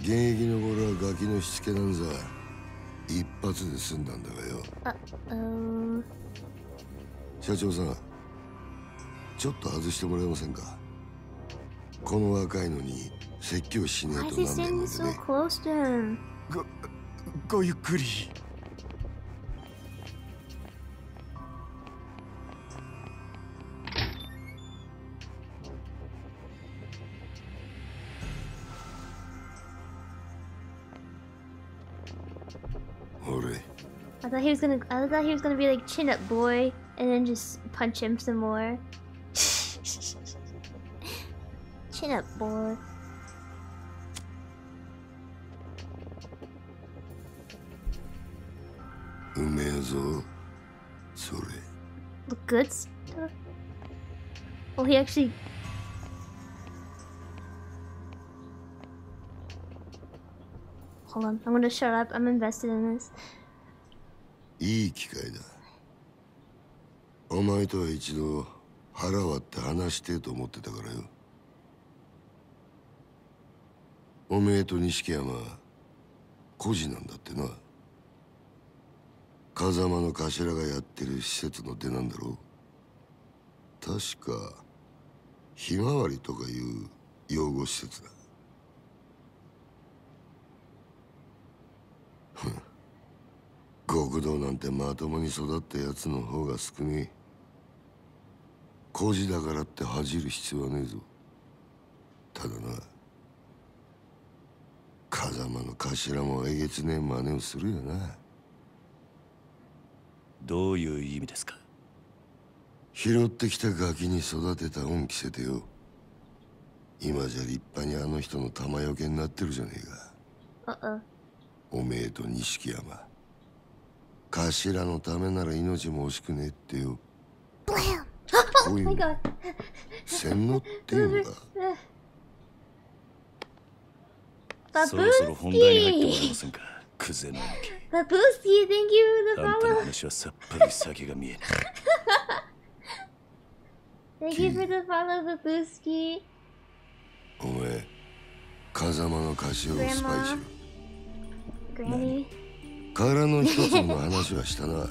現役の頃はガキのしつけなんざ一発で済んだんだがよ Uh oh. 社長さんちょっと外してもらえませんか？この若いのに説教しねえとなんねえ standing もんでね?ごごゆっくり thought he was gonna. I thought he was gonna be like chin up, boy, and then just punch him some more. chin up, boy. The good stuff. Well, he actually hold on. I'm gonna shut up. I'm invested in this. いい機会だ。お前とは一度腹割って話してえと思ってたからよ。おめえと錦山孤児なんだってな。風間の頭がやってる施設の出なんだろう。確かひまわりとかいう養護施設だ。ふん極道なんてまともに育ったやつの方が少ねえ。孤児だからって恥じる必要はねえぞ。ただな風間の頭もえげつねえ真似をするよな。どういう意味ですか？拾ってきたガキに育てた恩着せてよ。今じゃ立派にあの人の玉よけになってるじゃねえか。Uh oh. おめえと錦山頭のためなら命も惜しくねえってよう Oh いう.洗脳っていうのか Uh, そろそろ本題に入ってもらえませんかクゼの兄貴 Babuski, thank you for the あんたの.話はさっぱり先が見えない Thank you for the follow. お前風間の頭をスパイしろ.からの一つの話はしたな。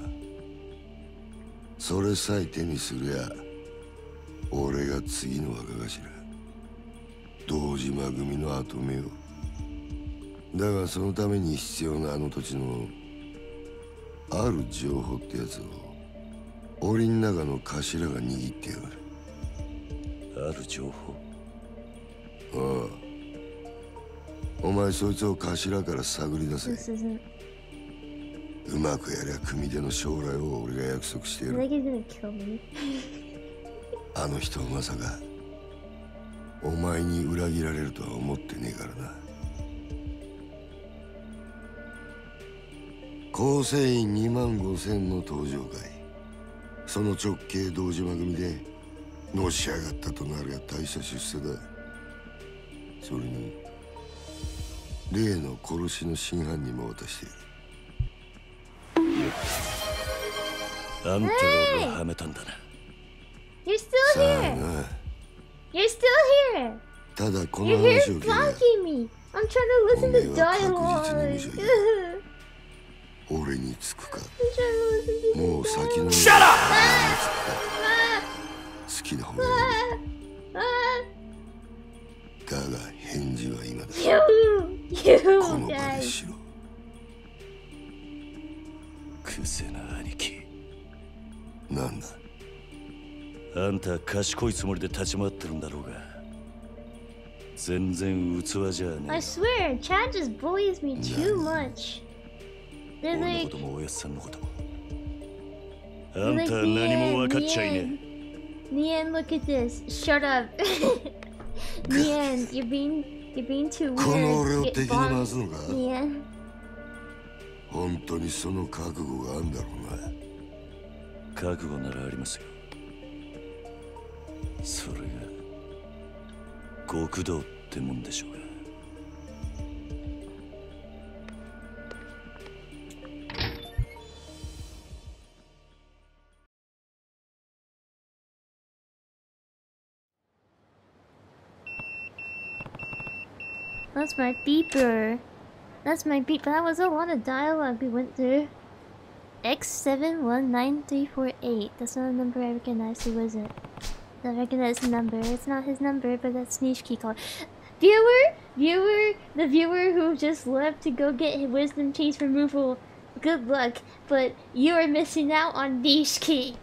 それさえ手にするや俺が次の若頭。堂島組の跡目を。だがそのために必要なあの土地のある情報ってやつを檻の中の頭が握ってやがる。ある情報？ああ。お前そいつを頭から探り出せ.うまくやりゃ組手の将来を俺が約束している.あの人はまさかお前に裏切られるとは思ってねえからな。構成員2万5千の登場会。その直系堂島組でのし上がったとなるや大した出世だ。それに例の殺しの真犯人も渡している You're still さあ here. な You're still here. ただこの You're 話 here を聞いた blocking me. I'm trying to listen to dialogue. 俺につくか I'm trying to listen to もう先の Shut up! 好きな方がいいだが返事は今だ You, you この場で guys. しろくせな兄貴なんだあんた賢いつもりで立ち回ってるんだろうが全然器じゃね I swear, Chad just bullies me too much. え They're 俺の like, こともおやっさんのこともあ they're ん like たは何も分かっちゃいね Nian, Nian, look at this. Shut up. Nian, you're being, you're being too この俺 weird. を Get 敵に bombed. 回すのか Nian. 本当にその覚悟があんだろうな。覚悟ならありますよ。それが極道ってもんでしょうが。That's my beeper. That's my beat, But that was a lot of dialogue we went through. X719348. That's not a number I recognize. Who is it? I recognize the number. It's not his number, but that's Nishiki. Viewer, viewer, the viewer who just left to go get his wisdom cheese removal. Good luck, but you are missing out on Nishiki.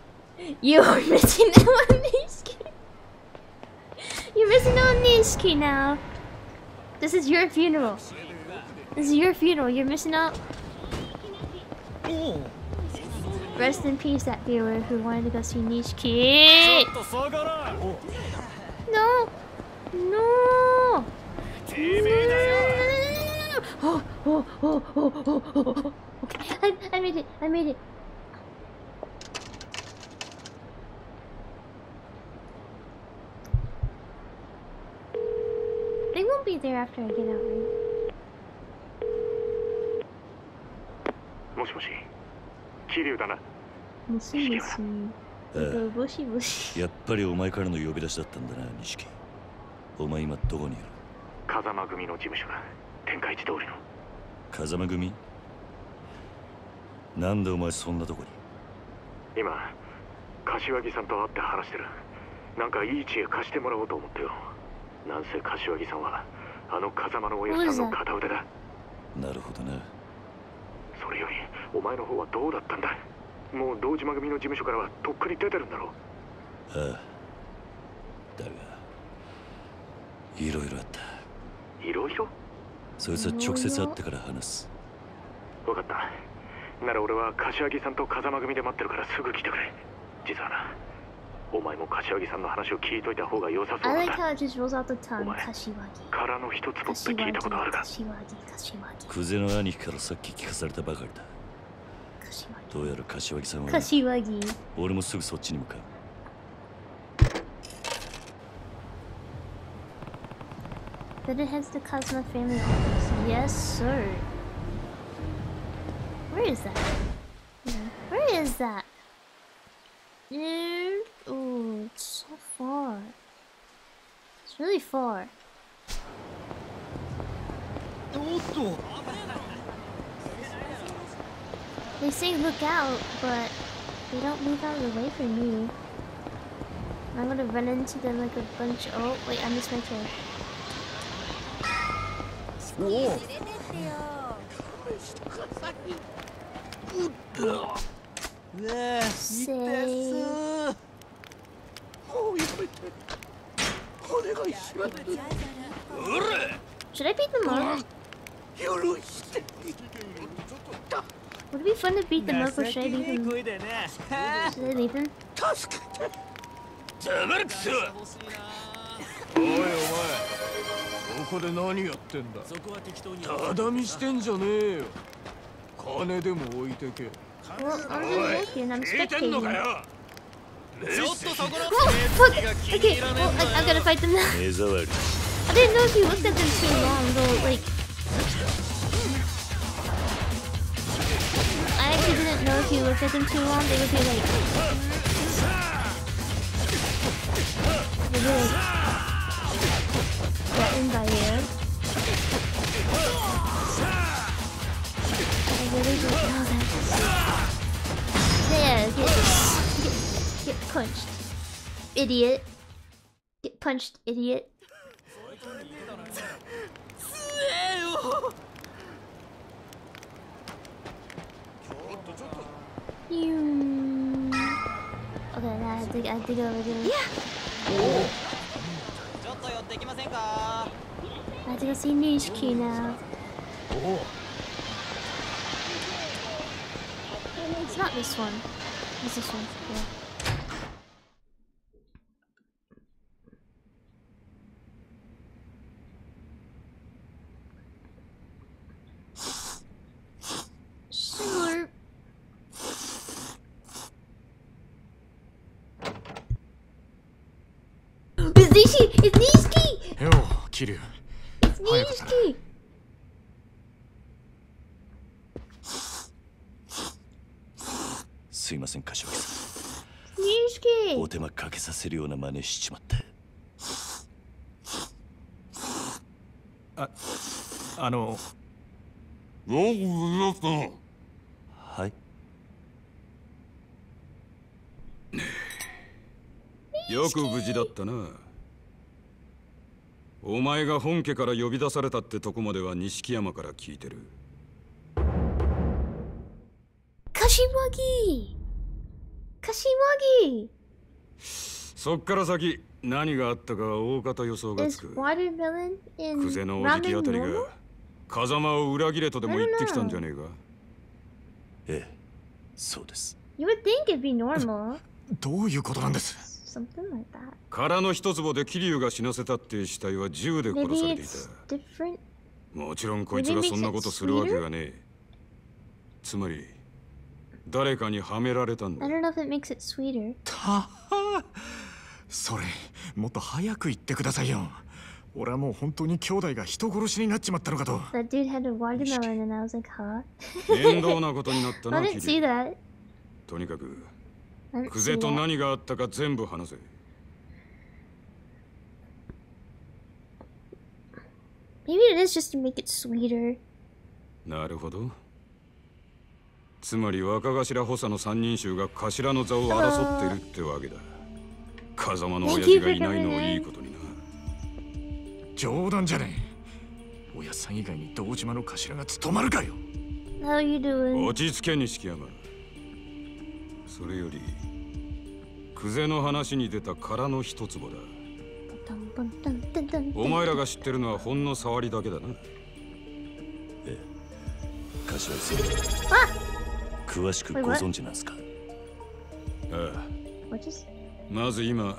You are missing out on Nishiki. You're missing out on Nishiki now. This is your funeral. This is your funeral. You're missing out. Rest in peace, that viewer who wanted to go see Nishiki. No, no. Oh, oh, oh, oh, oh, oh, oh. Okay, I, I made it. I made it. They won't be there after I get out, right? もしもし。桐生だな。もしもし。ああもしもし。やっぱりお前からの呼び出しだったんだな錦。お前今どこにいる？風間組の事務所だ。天下一通りの。風間組？なんでお前そんなとこに？今柏木さんと会って話してる。なんかいい知恵貸してもらおうと思ってよ。なんせ柏木さんはあの風間の親さんの片腕だ。なるほどなそれよりお前の方はどうだったんだもう堂島組の事務所からはとっくに出てるんだろああ。だがいろいろあった。いろいろそいつは直接会ってから話す。分かった。なら俺は柏木さんと風間組で待ってるからすぐ来てくれ。実はなお前も柏木さんの話を聞いといた方が良さそうなんだ。お前、殻の一つぼって聞いたことあるか？クゼの兄貴からさっき聞かされたばかりだ。どうやら柏木さんは、俺もすぐそっちに向かう。Dude. Oh, it's so far. It's really far. They say look out, but they don't move out of the way for me. I'm gonna run into them like a bunch. Oh, wait, I missed my turn. Whoa. うえせ痛ーそうもうやめてお願いします Should I beat them up? Would it be fun to beat them up or 情 should I け leave them? Should I leave them? 助けて黙るくそおいお前ここで何やってんだただ見してんじゃねえよ金でも置いてけ Well, I'm not looking, I'm spectating. Whoa, fuck! Okay, well, I, I'm gonna fight them now. I didn't know if you looked at them too long, though, like... I actually didn't know if you looked at them too long, they would be like... They would be like... Threatened by you really do know that. Yeah, get, get, get punched. Idiot. Get punched, idiot. Okay, now I have to, I have to go over there. Yeah. I have to go see Nishiki now. It's not this one. It's this one. Yeah. かけさせるような真似しちまって。ああの。はい。よく無事だったな。お前が本家から呼び出されたってとこまでは錦山から聞いてる。Kashiwagi! Kashiwagi! そっから先何があったかは大方予想がつく久世のおじきあたりが?風間を裏切れとでも言ってきたんじゃねえかええそうです You would think it'd be normal. どういうことなんです？Something like that. 空の一坪で桐生が死なせたっていう死体は銃で殺されていた different. もちろんこいつがそんなことするわけがねえつまり誰かにはめられたん I だ don't know if it makes it sweeter. それもっと早く言ってくださいよ俺はもう本当に兄弟が人殺しになっちまったのかと That dude had a watermelon and I was like, huh? 面倒なことになったな I didn't 桐 see 生 that. とにかく see 世と.何があったか全部話せ Maybe it is just to make it sweeter. なるほどつまり若頭補佐の三人衆が頭の座を争ってるってわけだ風間の親父がいないのをいいことにな。冗談じゃねえ。おやっさん以外に堂島の頭が務まるかよ?落ち着け錦山。それより久世の話に出た空の一坪だ。お前らが知ってるのはほんの触りだけだな。柏木さん。詳しくご存知なんすか？ああまず今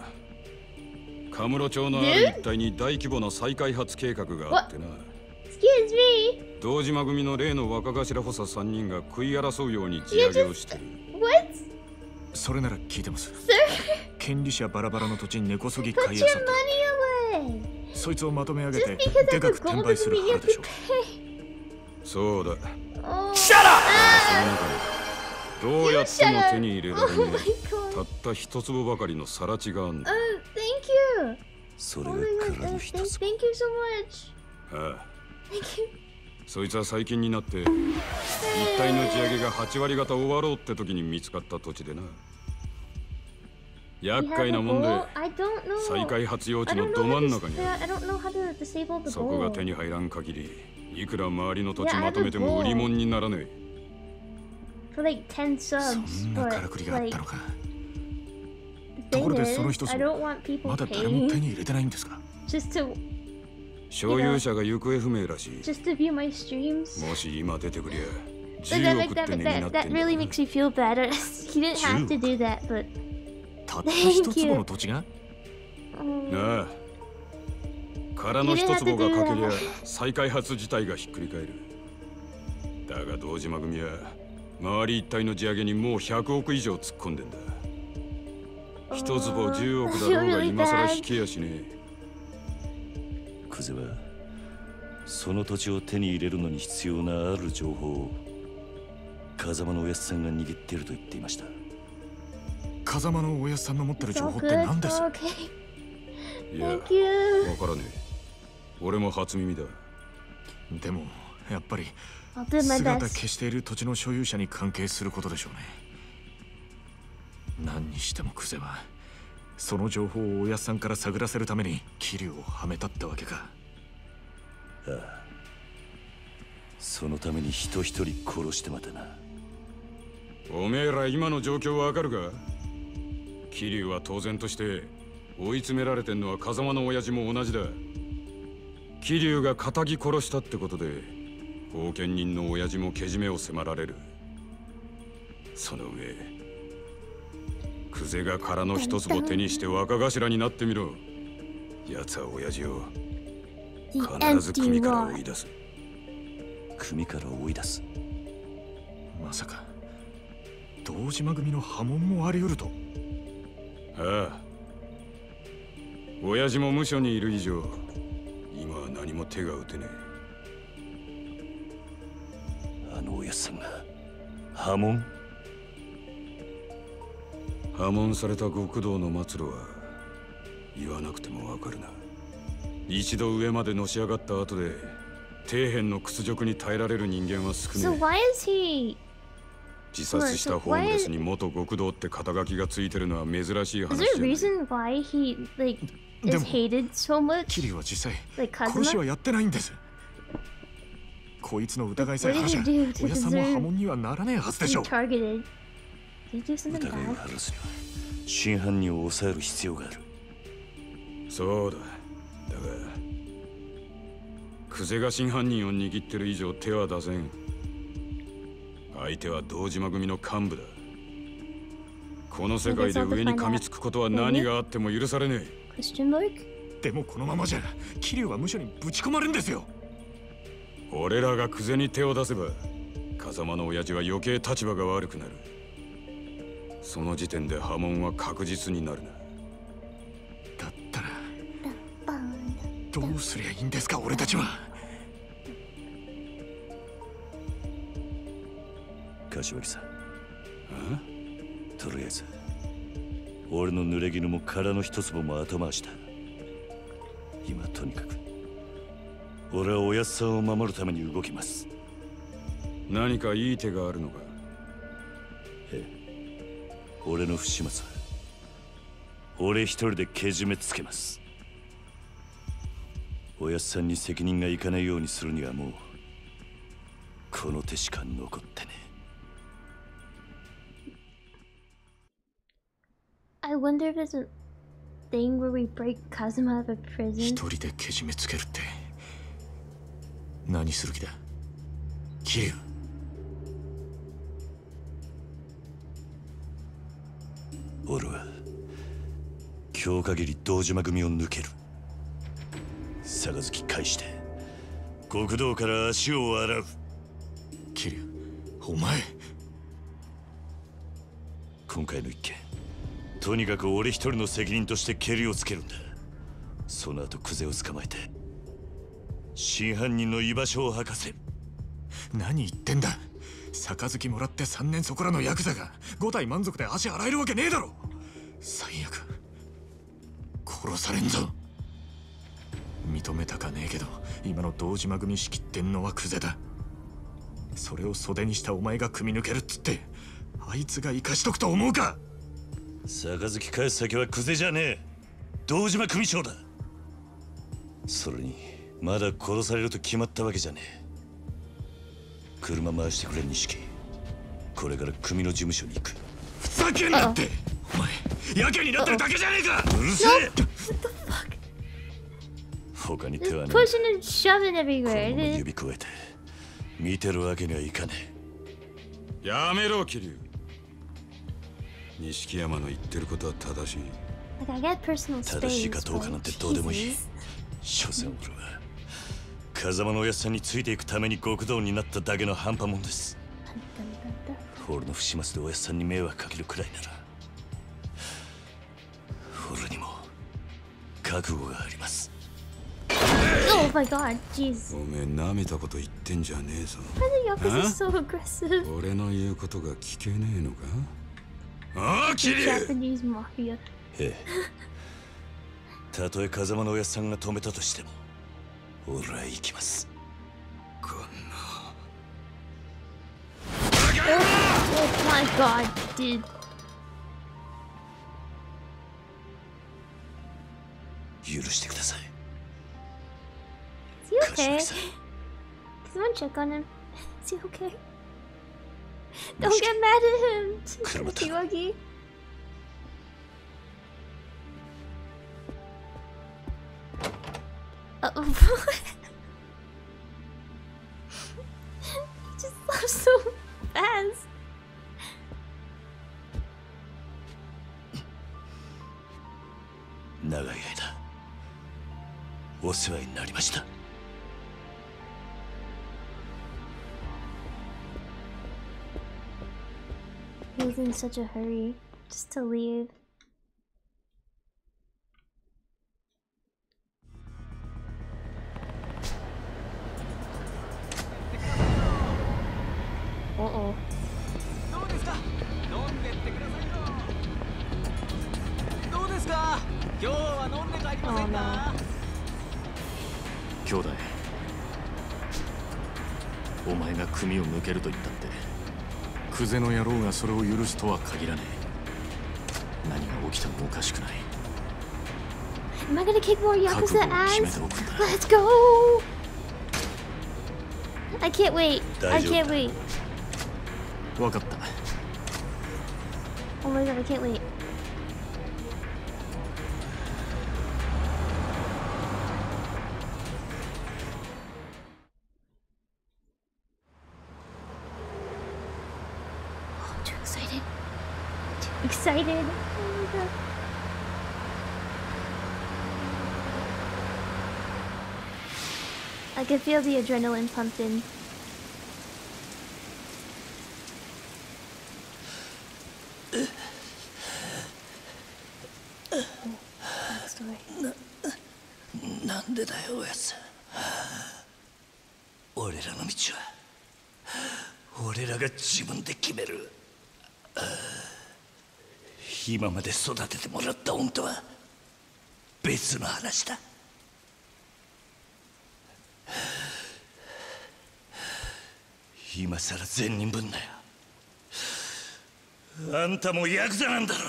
カムロ町のある一帯に大規模な再開発計画があってな Excuse me? 堂島組の例の若頭補佐3人が食い争うように地上げをしてる What? それなら聞いてます。権利者バラバラの土地に根こそぎ買い漁って!そいつをまとめ上げてでかく転売する腹でしょ pay. そうだ Oh. その中でどうやっても手に入れるのにたった一粒ばかりのサラがある。ああそいつは最近になって一体の地上げが8割方終わろうって時に見つかった土地でな。厄介なもんで再開発用地のど真ん中にそこが手に入らん限りいくら周りの土地まとめても売り物にならねえ。For like 10 subs. But くりがあっ like, thing でその is, I も don't want people paying just to 所有者が行方不明らしい just to view my streams. もし今出てくりゃ But that, 10 like, 億っ that, て値にな that, って that んだ really makes me feel bad. he didn't have to do that, but たった一 thank 坪の.土地が Um, なあ空の一坪がかけりゃ再開発自体がひっくり返るだが堂島組は周り一帯の地上げにもう100億以上突っ込んでんだ一坪10億だろうが今さら引けやしねクゼはその土地を手に入れるのに必要なある情報を風間のおやつさんが握っていると言っていました風間のおやすさんの持ってる情報って.何です？いや.わからねえ俺も初耳だでもやっぱり姿.消している土地の所有者に関係することでしょうね。何にしてもクゼはその情報をおやすさんから探らせるために桐生をはめたってわけか。ああ。そのために人一人殺してまたな。おめえら今の状況わかるか？桐生は当然として追い詰められてんのは風間の親父も同じだ。桐生が仇殺したってことで後見人の親父もけじめを迫られる。その上クゼが空の一坪手にして若頭になってみろ。奴は親父を必ず組から.追い出す。組から追い出す。まさか堂島組の波紋もあり得ると。ああ。親父も無所にいる以上今は何も手が打てねあのおやつさんが。波紋？え破門された極道の末路は言わなくてもわかるな。一度上までのし上がった後で底辺の屈辱に耐えられる人間は少 So ねえ。Why is he? 自殺したホームレスに元極道って肩書きがついてるのは珍しい is 話 there a じゃない。Reason why he like で is も hated so much? 桐生は実際 Like 殺しは?やってないんですこいつの疑いさえ do to ゃ親さんも波紋にはならねえはずでしょ something 疑いを?晴らすには真犯人を抑える必要がある。そうだ。だがクゼが真犯人を握ってる以上手は出せん。相手は堂島組の幹部だ。この世界で上に噛みつくことは何があっても許されねえ?でもこのままじゃ桐生は無所にぶち込まれるんですよ俺らがクゼに手を出せば風間の親父は余計立場が悪くなる。その時点で波紋は確実になるな。だったらどうすりゃいいんですか俺たちは。柏木さん。とりあえず俺の濡れ衣も殻の一粒も後回しだ。今とにかく俺はおやっさんを守るために動きます。何かいい手があるのか？ええ。俺の不始末は俺一人でけじめつけます。おやっさんに責任がいかないようにするにはもうこの手しか残ってね I wonder if there's a thing where we break Kazuma out of prison. 一人でけじめつけるって何する気だ？桐生俺は今日限り堂島組を抜ける。杯返して極道から足を洗う。桐生お前。今回の一件とにかく俺一人の責任としてケリをつけるんだ。その後クゼを捕まえて真犯人の居場所を吐かせ。何言ってんだ。杯もらって3年そこらのヤクザが5体満足で足洗えるわけねえだろ。最悪。殺されんぞ。認めたかねえけど今の堂島組仕切ってんのはクゼだ。それを袖にしたお前が組み抜けるっつってあいつが生かしとくと思うか。杯返す先はクゼじゃねえ。堂島組長だ。それにまだ殺されると決まったわけじゃねえ。車回してくれ錦。これから組の事務所に行く。ふざけんなって！お前やけになってるだけじゃねえか！うるせえ！他に手は指くわえて見てるわけにはいかねやめろ桐生。錦山の言ってることは正しい。正しい.かどうかなんてどうでもいい.所詮俺は風間のおやっさんについていくために極道になっただけの半端もんです。俺の不始末でおやっさんに迷惑かけるくらいなら。俺にも覚悟があります。Oh my god, jeez. おめえ舐めたこと言ってんじゃねえぞ。Why the Yakuza あ so aggressive? 俺の言うことが聞けねえのか？ああえ。たとえ風間のおやっさんが止めたとしても 俺は行きます Oh my god, dude. 許してください Is he okay? Someone check on him. Is he okay? Don't get mad at him. Kiwagi. Uh, he just laughed so fast. Nagai aida, osewa ni narimashita. He was in such a hurry just to leave. それを許すとは限らねえ何が起きてもおかしくない Am I gonna kick more Yakuza ass? Let's go! I can't wait. I can't だ wait. 分かった Oh my god, I can't wait. Excited. I can feel the adrenaline pumping. 今まで育ててもらった恩とは別の話だ。今さら善人ぶんなよ。あんたもヤクザなんだろ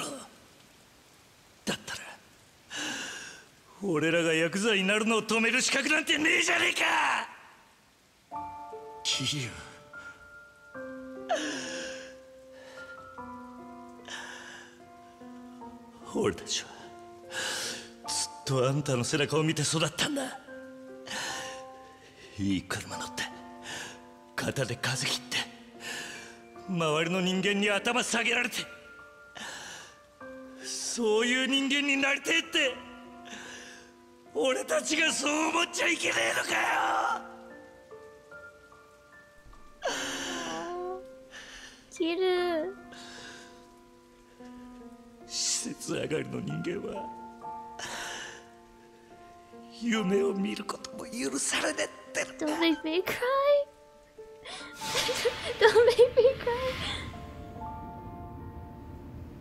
だったら俺らがヤクザになるのを止める資格なんてねえじゃねえか。桐生俺たちはずっとあんたの背中を見て育ったんだいい車乗って肩で風切って周りの人間に頭下げられてそういう人間になりてえって俺たちがそう思っちゃいけねえのかよ Kiru. 施設上がりの人間は夢を見ることも許されねえって Don't make me cry. Don't make me cry.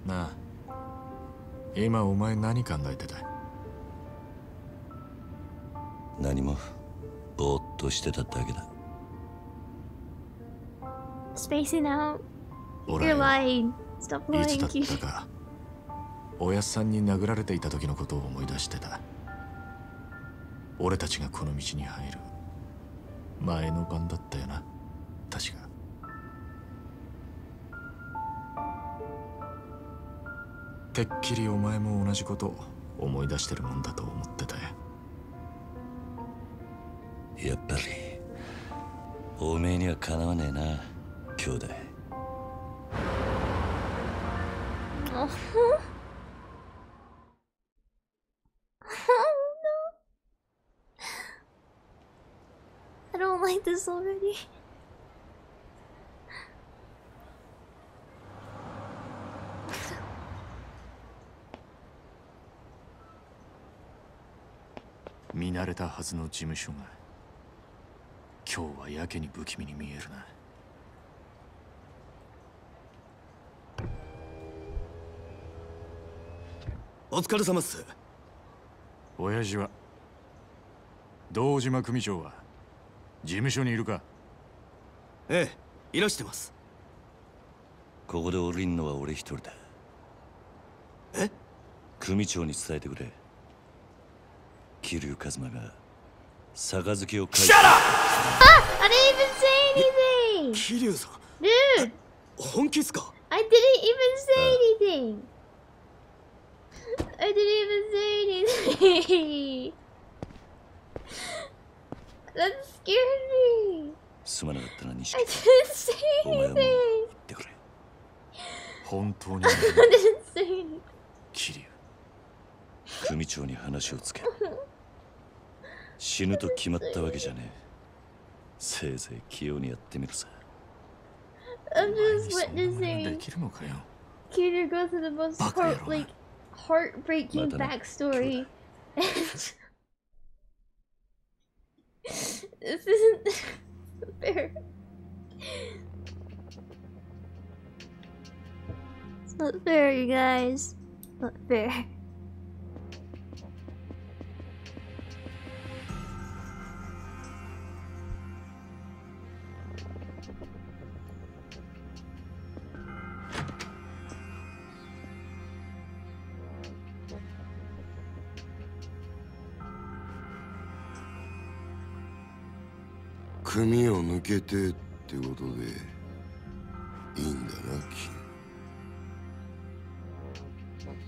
なあ今お前何考えてた何もぼーっとしてただけだ Spacing out. 俺 You're lying. Stop いつ lying, だっ.たかおやっさんに殴られていた時のことを思い出してた。俺たちがこの道に入る。前の晩だったよな。確か。てっきりお前も同じこと思い出してるもんだと思ってた。よやっぱりおめえにはかなわねえな兄弟 Oh. no. I don't like this already. 見慣れたはずの事務所が今日はやけに不気味に見えるなお疲れ様っす親父は堂島組長は事務所にいるかええいらしてますここで降りんのは俺一人だえ組長に伝えてくれ桐生一馬が杯を返 up! I didn't even say anything! 桐生さん Dude! 本気っすか I didn't even say anything! I didn't even say anything! That scared me! すまなかったな西 I didn't say anything! 言ってくれ本当に I didn't say anything! 桐組長に話をつけ死ぬと決まったわけじゃねえせいぜい器用にやってみるさ I'm just witnessing できるのかよ Peter go through the most heart, like heartbreaking backstory. this isn't fair. It's not fair, you guys. Not fair. 組を抜けてってことでいいんだな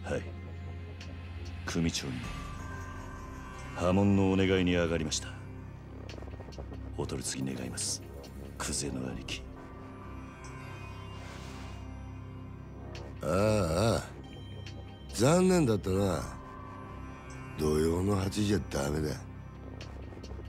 キはい。組長に波紋のお願いに上がりました。お取り次ぎ願います。クゼの兄貴。ああああ。残念だったな。土曜の8じゃダメだ。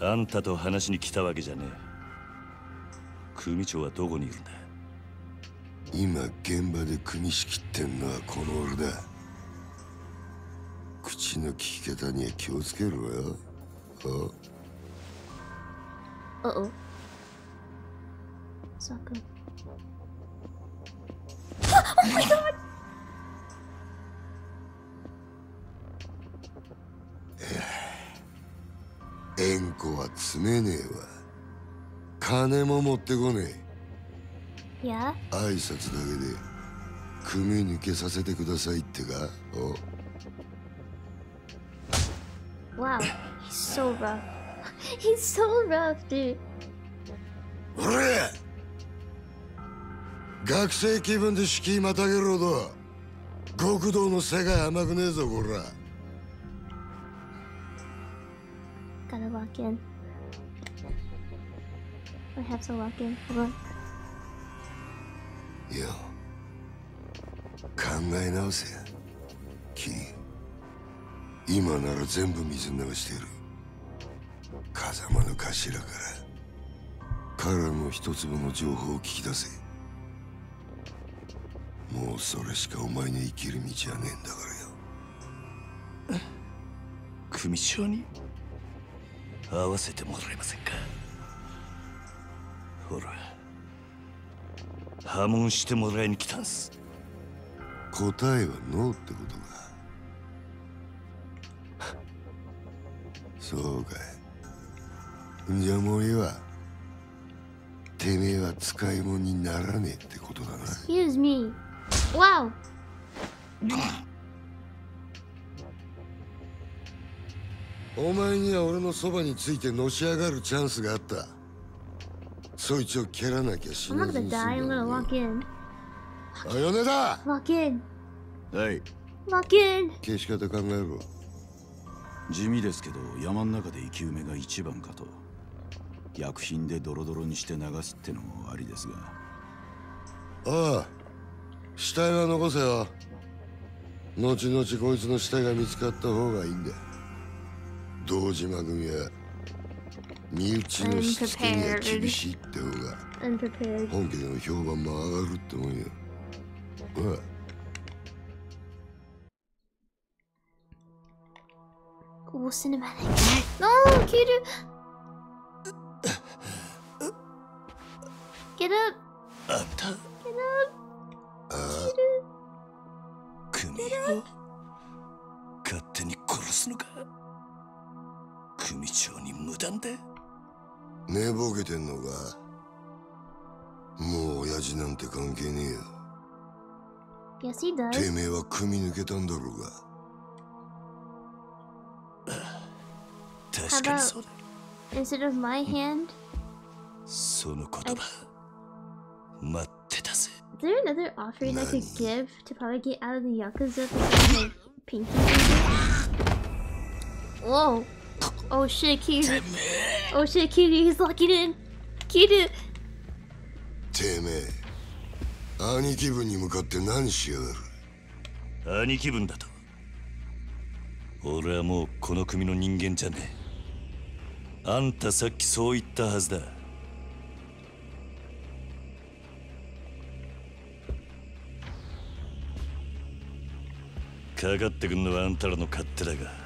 あんたと話しに来たわけじゃねえ組長はどこにいるんだ？今現場で組み仕切ってんのはこの俺だ口の利き方には気をつけろよあ Uh oh. It's not good. oh my god! 縁故は詰めねえわ金も持ってこね?え挨拶だけで組抜けさせてくださいってか？お Wow. He's so rough. He's so rough, dude. 俺学生気分で敷居またげるほど極道の世界甘くねえぞこら Gotta lock in. I have to lock in. Hold on. よ考え直せ。やキー。今なら全部水流してる。風間の頭から。彼らの一粒の情報を聞き出せ。もうそれしかお前の生きる道はねえんだからよ。組長に？会わせてもらえませんか？ほら破門してもらいに来たんす。答えはノーってことか。そうかい。じゃあもういいわてめえは使い物にならねえってことだな。Excuse me. Wow. お前には俺のそばについてのし上がるチャンスがあった。そいつを蹴らなきゃ死 walk in. あ米だ Walk. はい Walk. 消し方考えろ。地味ですけど山ん中で生き埋めが一番かと。薬品でドロドロにして流すってのもありですが。ああ死体は残せよ。後々こいつの死体が見つかった方がいいんだ堂島組は身内のしつけには厳しいって方が.本家での評判も上がるってもんよああ Cool cinematic. No, Kiru. Get up. 長に無断で寝ぼけてんのかもう親父なんて関係ねえよ Yes, he does. てめえは組み抜けたんだろうが How 確かにそう about だ instead of my hand? その言葉待ってたぜ Is there another offering I could give to probably get out of the Yakuza besides my pinky finger? Whoa. Oh shit, Kiru. Oh shit, Kiru, he's locking in. Kiru. てめえ兄貴分に向かって何しやがる？兄貴分だと俺はもうこの組の人間じゃねえあんたさっきそう言ったはずだかかってくんのはあんたらの勝手だが.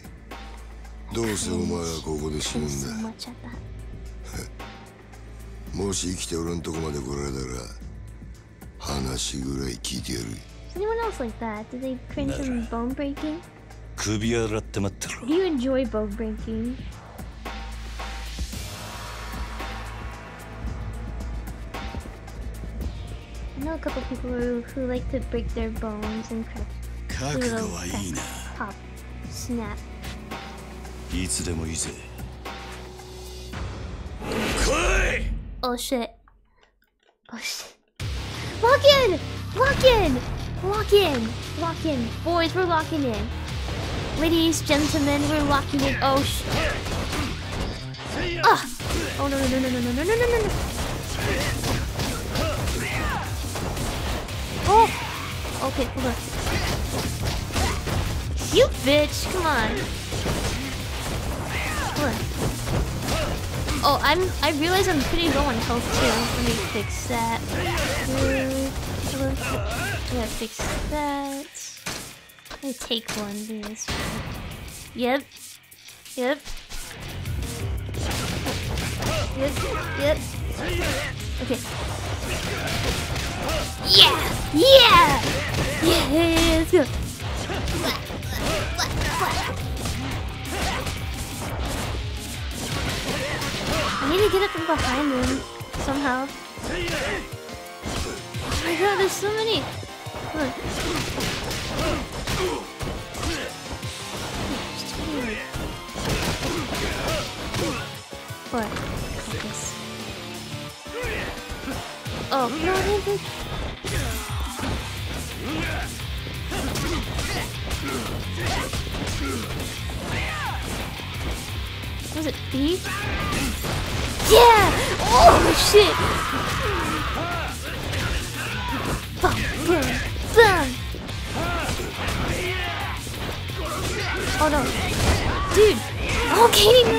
どうせお前はここで死ぬんだ.もし生きて俺んとこまで来られたら話ぐらい聞いてやる anyone else like that? Do they cringe from bone breaking? 首洗って待ってろ Do you enjoy bone breaking? I know a couple people who, who like to break their bones and crack. 覚悟 little はいいな Pop, snap. いつでもいいぜ Oh shit. Oh shit. Lock in! Lock in! Lock in! Lock in. Boys, we're locking in. Ladies, gentlemen, we're locking in. Oh shit. Ah! Oh no no no no no no no no no no no. Oh! Okay, hold on. You bitch, come on. Oh, I'm. I realize I'm pretty low on health too. Let me fix that. Good. Gotta fix that. Let me take one. this. Yep. Yep. Yep. Yep. Okay. Yeah! Yeah! Yeah! Yeah! yeah, yeah let's go. I need to get up from behind them somehow. Oh my god, there's so many. What? This. Oh, no, no, no. Was it B? Yeah! Oh shit! Boom, boom! Oh no. Dude! Okay, no.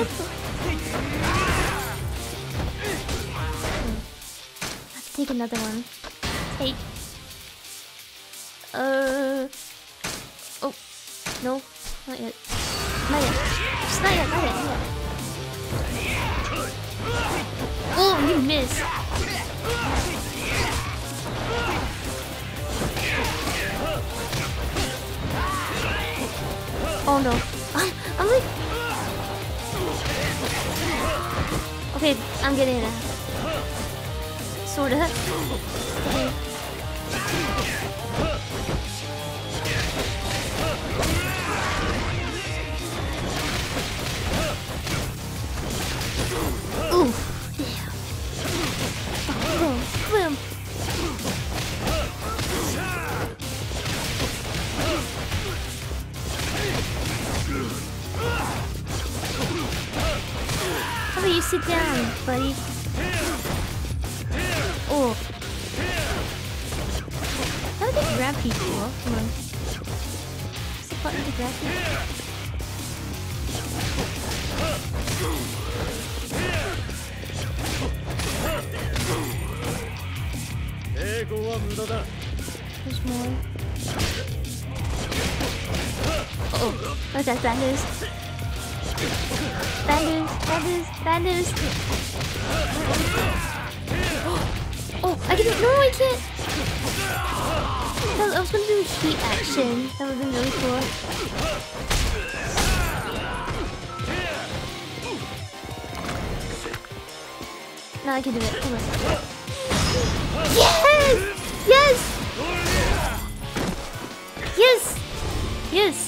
Let's take another one. Take. Uh. Oh. No. Not yet. Not yet. Just not yet, not yet, not yet. Oh, you missed. Oh no. I'm like. Okay, I'm getting it. Sorta. Okay. Boom, boom. How about you sit down, buddy? Oh. How do they grab people? Come on. What's the button to grab people? What's that? Bad news, bad news. Oh, I can no, I can't. I was gonna do a heat action. That would've been really cool. Now I can do it. Come on. Yes! Yes! Yes! Yes!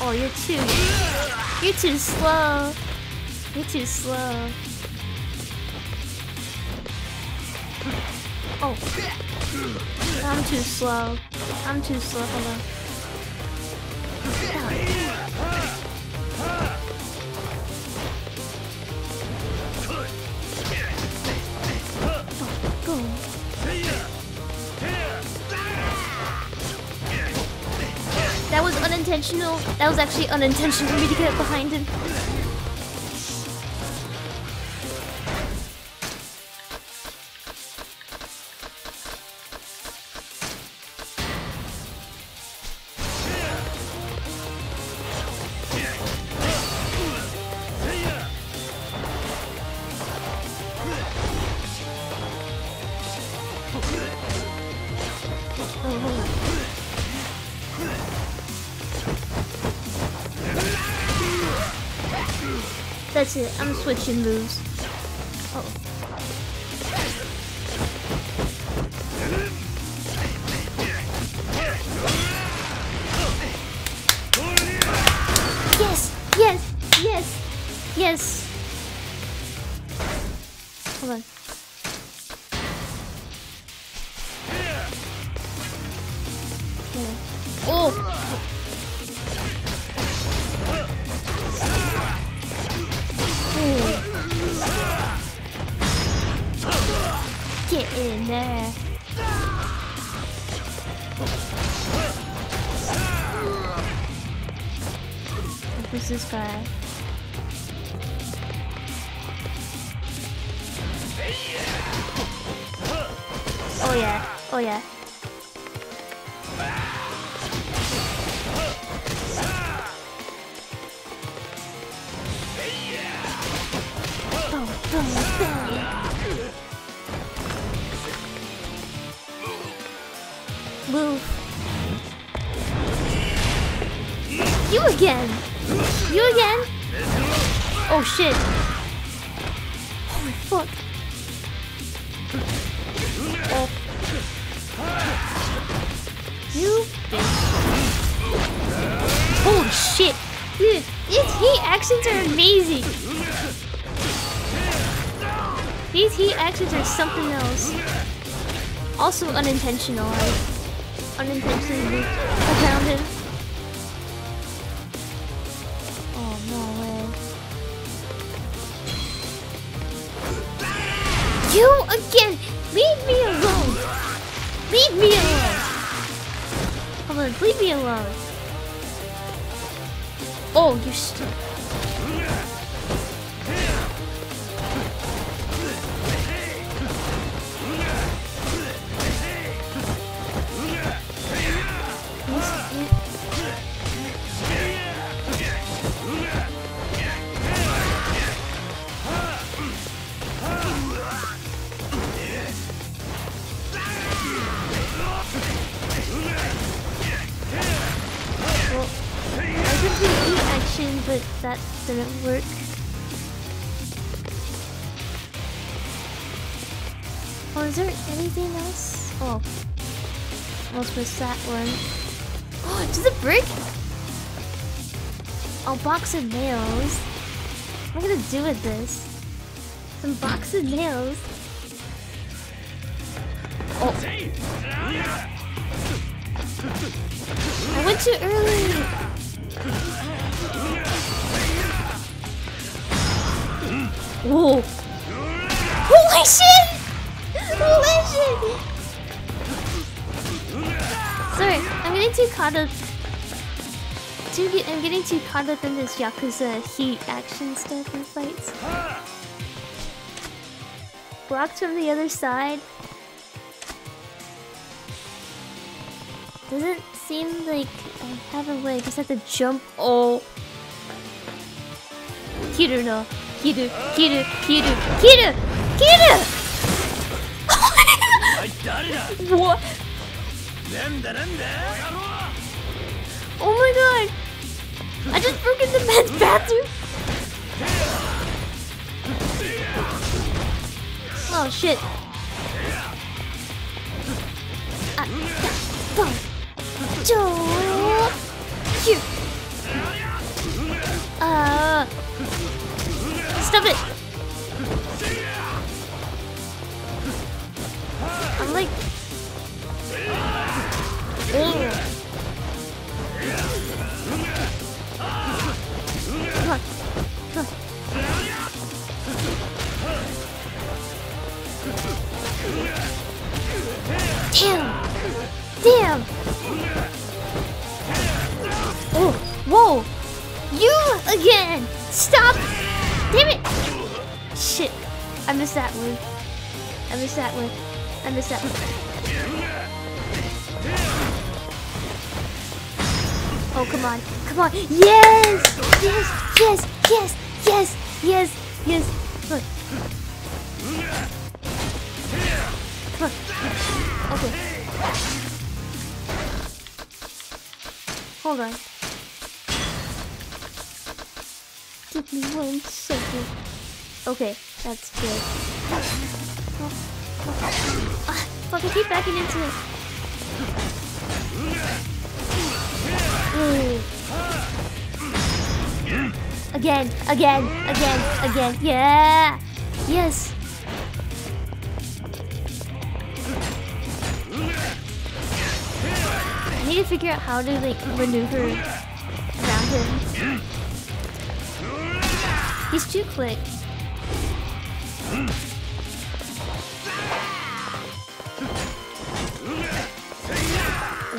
Oh, you're too... You're too slow. You're too slow. Oh. I'm too slow. I'm too slow. Was. That was actually unintentional for me to get behind him. That's it. I'm switching moves. Unintentional. I unintentionally moved around him. Anything else? Oh, almost missed that one. Oh, does it break? Oh, box of nails. What am I gonna do with this? Some box of nails. Oh. I went too early. Whoa. Caught up. Too, ge- I'm getting too caught up in this Yakuza uh, heat action stuff and fights. Blocked from the other side. Doesn't seem like I have a way. I just have to jump. Oh. Kiryu no. Kiryu, Kiryu, Kiryu, Kiryu, Kiryu! what? Oh my god! I just broke into the men's bathroom! Oh shit. Here! Uh... Stop it! I'm like... Oh. Damn! Damn! Oh, whoa! You again! Stop! Damn it! Shit. I missed that one. I missed that one. I missed that one. Oh, come on. Come on. Yes! Yes! Yes! Yes! Yes! Yes! Yes! On. Okay. Hold on. Give me one second. Okay, that's good. Oh, oh. Ah, fuck, I keep backing into it. Again, again, again, again. Yeah! Yes! Need to figure out how to like maneuver around him. He's too quick.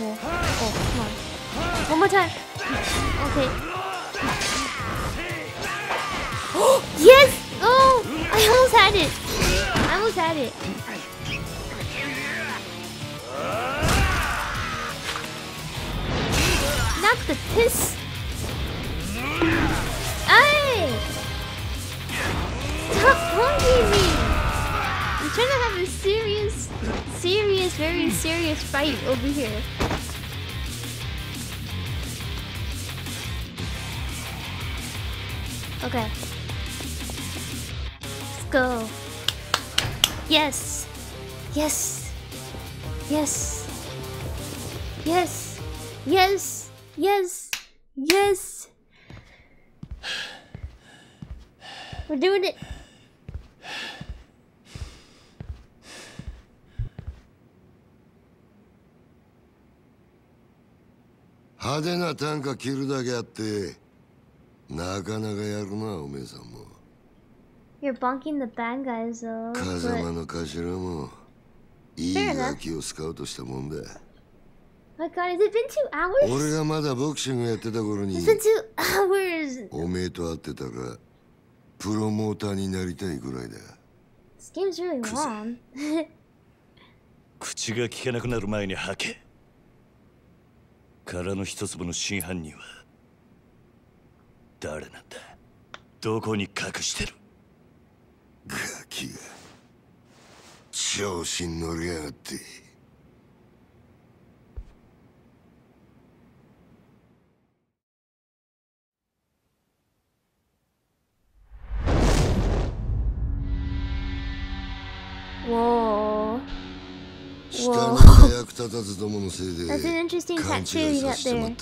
Oh, oh, come on. One more time. Okay. yes! Oh! I almost had it. I almost had it. Not the piss. Hey! Stop punking me! I'm trying to have a serious, serious, very serious fight over here. Okay. Let's go. Yes. Yes. Yes. Yes. Yes. Yes. Yes. We're doing it. 派手な短歌切るだけあってなかなかやるなおめえさんも You're bonking the bad guys though. 風 but- 間の頭もいい Fair enough. ガキをスカウトしたもんだ My god, has it been two hours? 俺がまだボクシングやってた頃に It's been two hours. おめえと会ってたらプロモーターになりたいぐらいだ This game's really long. 口が聞けなくなる前に吐け殻の一粒の真犯人は誰なんだ？どこに隠してる？ガキが調子に乗りやがって「Whoa. Whoa. That's an interesting tattoo you got there.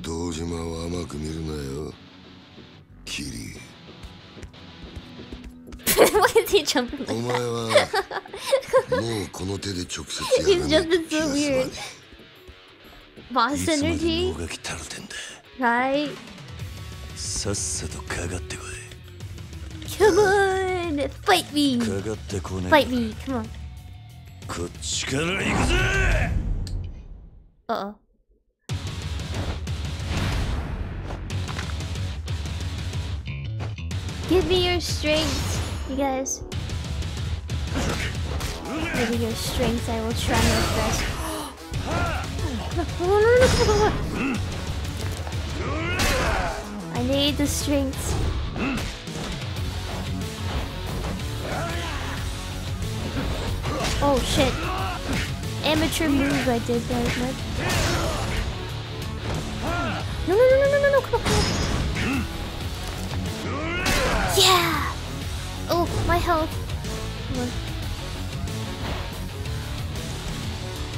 堂島を甘く見るなよ。キリ。Why is he jumping like that? お前はもうこの手で直接やらない。He's jumping so weird. Boss energy? Right. さっさとかかってこい。Come on. Fight me! Fight me, come on. Uh oh. Give me your strength, you guys. Give me your strength, I will try my best. I need the strength. Oh shit. Amateur move I did that. No, no, no, no, no, no, no, come on, come on. Yeah! Oh, my health. Come on.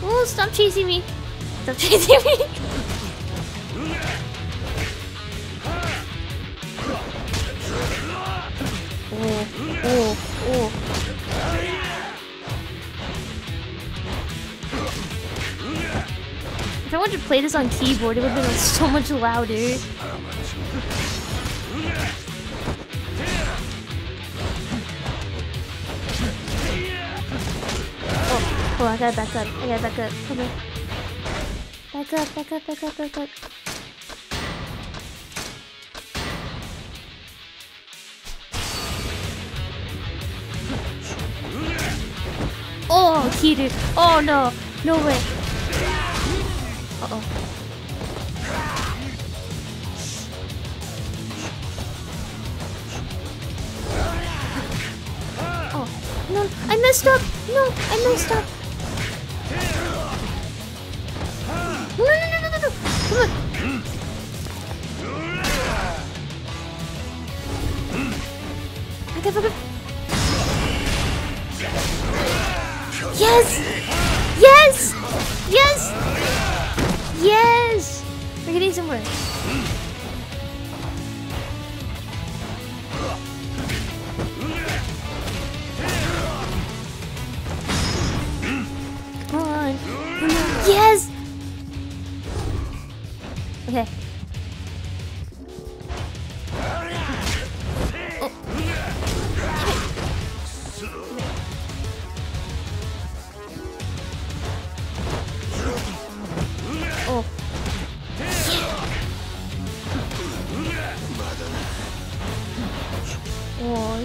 Oh, stop chasing me. Stop chasing me. Oh, oh, oh. If I wanted to play this on keyboard, it would have been so much louder. Oh, on, I gotta back up. I gotta back up. Come on. Back up, back up, back up, back up. Oh, Kiryu. Oh no. No way. Oh. No. I messed up. No, I messed up. No, no, no, no, no, no. Come on. Got fucking. Yes! Yes! Yes! Yes! We're getting somewhere. Come on. Yes! Okay.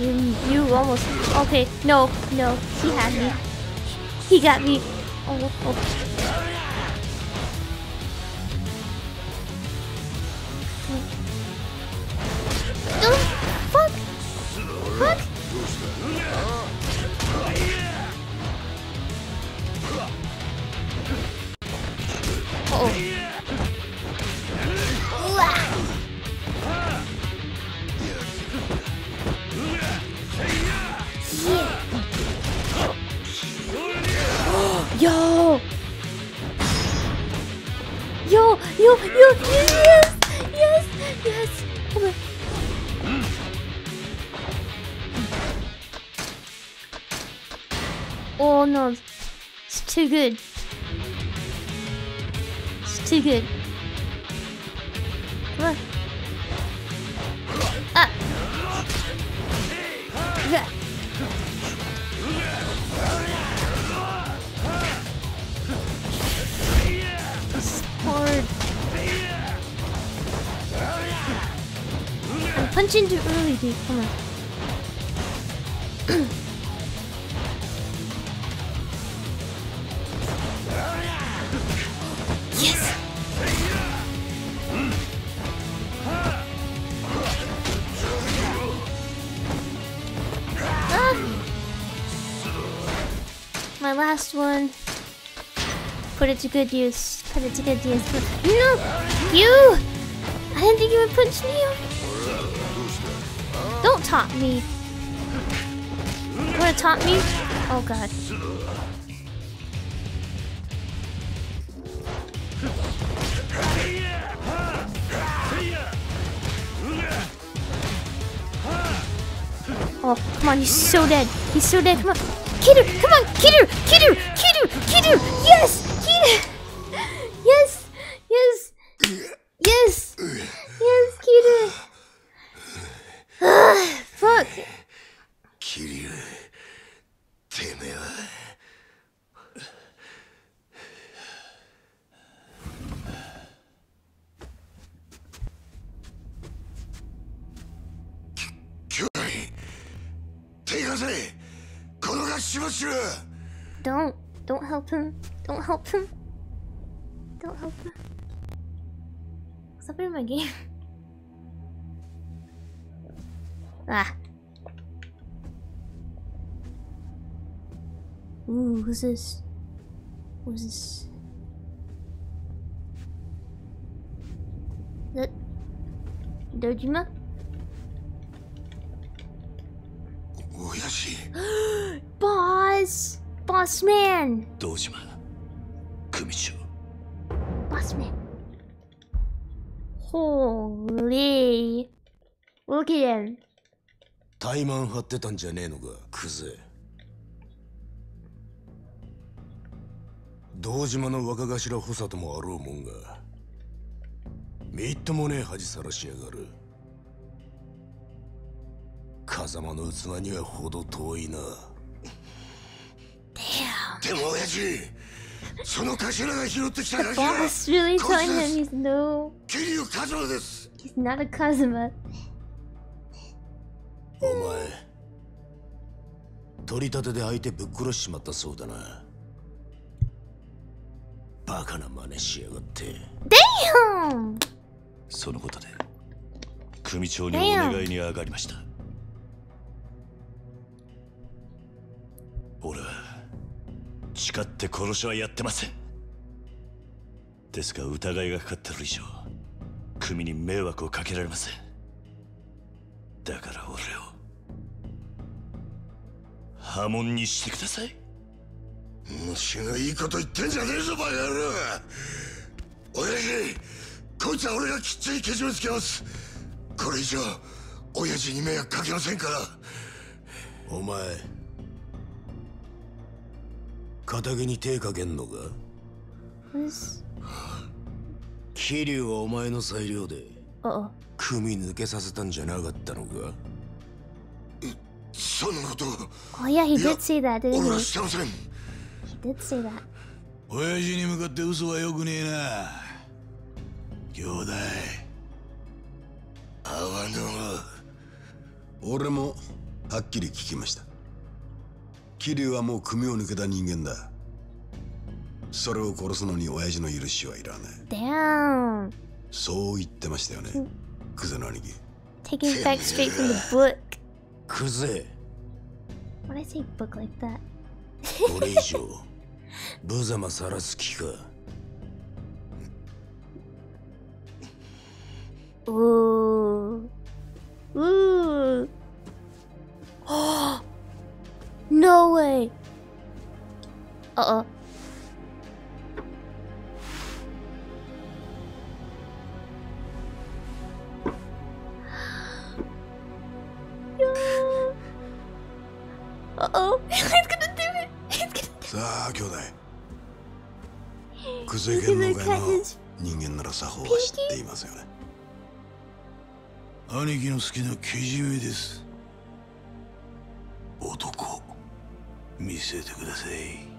You, you almost. Okay, no, no, he had me. He got me. Oh, oh. Good. It's too good. Come on. Ah. Yeah. Hard. I'm punching too early, dude. Come on. it to good use. Put it to good use. No! You! I didn't think you would punch me. Don't taunt me. You wanna taunt me? Oh god. Oh, come on, he's so dead. He's so dead. Come on. Kidu, come on, Kidu, Kidu, Don't help. What's happening in my game? ah. Ooh, who's this? Who's this? That Dojima? Boss! Boss man! Dojima. Him. 怠慢張ってたんじゃねえのかクズ堂島の若頭補佐ともあろうもんがみっともねえ恥さらしやがる風間の器には程遠いなでも親父その頭が拾ってきたす he's no. 桐生一馬です He's not a Kazuma. お前取り立てで相手ぶっ殺しちまったそうだな.バカな真似しやがって Damn! そのことで組長にお願いに上がりました.俺は誓って殺しはやってませんですが疑いがかかってる以上組に迷惑をかけられませんだから俺を。破門にしてください。虫がいいこと言ってんじゃねえぞバカ野郎。親父こいつは俺がきっちりけじめつけます。これ以上親父に迷惑かけませんから。お前仇に手かけんのか？Who's. 桐生はお前の裁量で Uh oh. 組抜けさせたんじゃなかったのか？そんなこと Oh, yeah, He did say that. 親父に向かって嘘はよくねえな。兄弟。あわの俺もはっきり聞きました。桐生はもう組を抜けた人間だ。それを殺すのに親父の許しはいらない Damn. そう言ってましたよねクゼの兄貴 Taking facts straight from the book. クゼ Why did I say book like that? これ以上無様さらす気か Ooh. Ooh. no way. Uh oh. Oh, he's gonna do it. He's gonna さあ兄弟クゼ犬の上の人間なら作法は知っていますよね兄貴の好きなけじめです男見せてください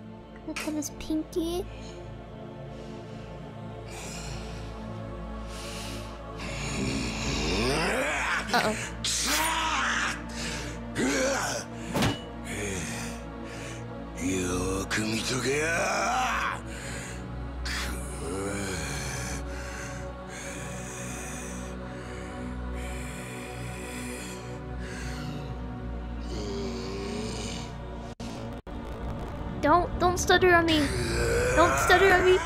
look at his pinky. Uh oh. よーく見とけよ Don't don't stutter on me. Don't stutter on me.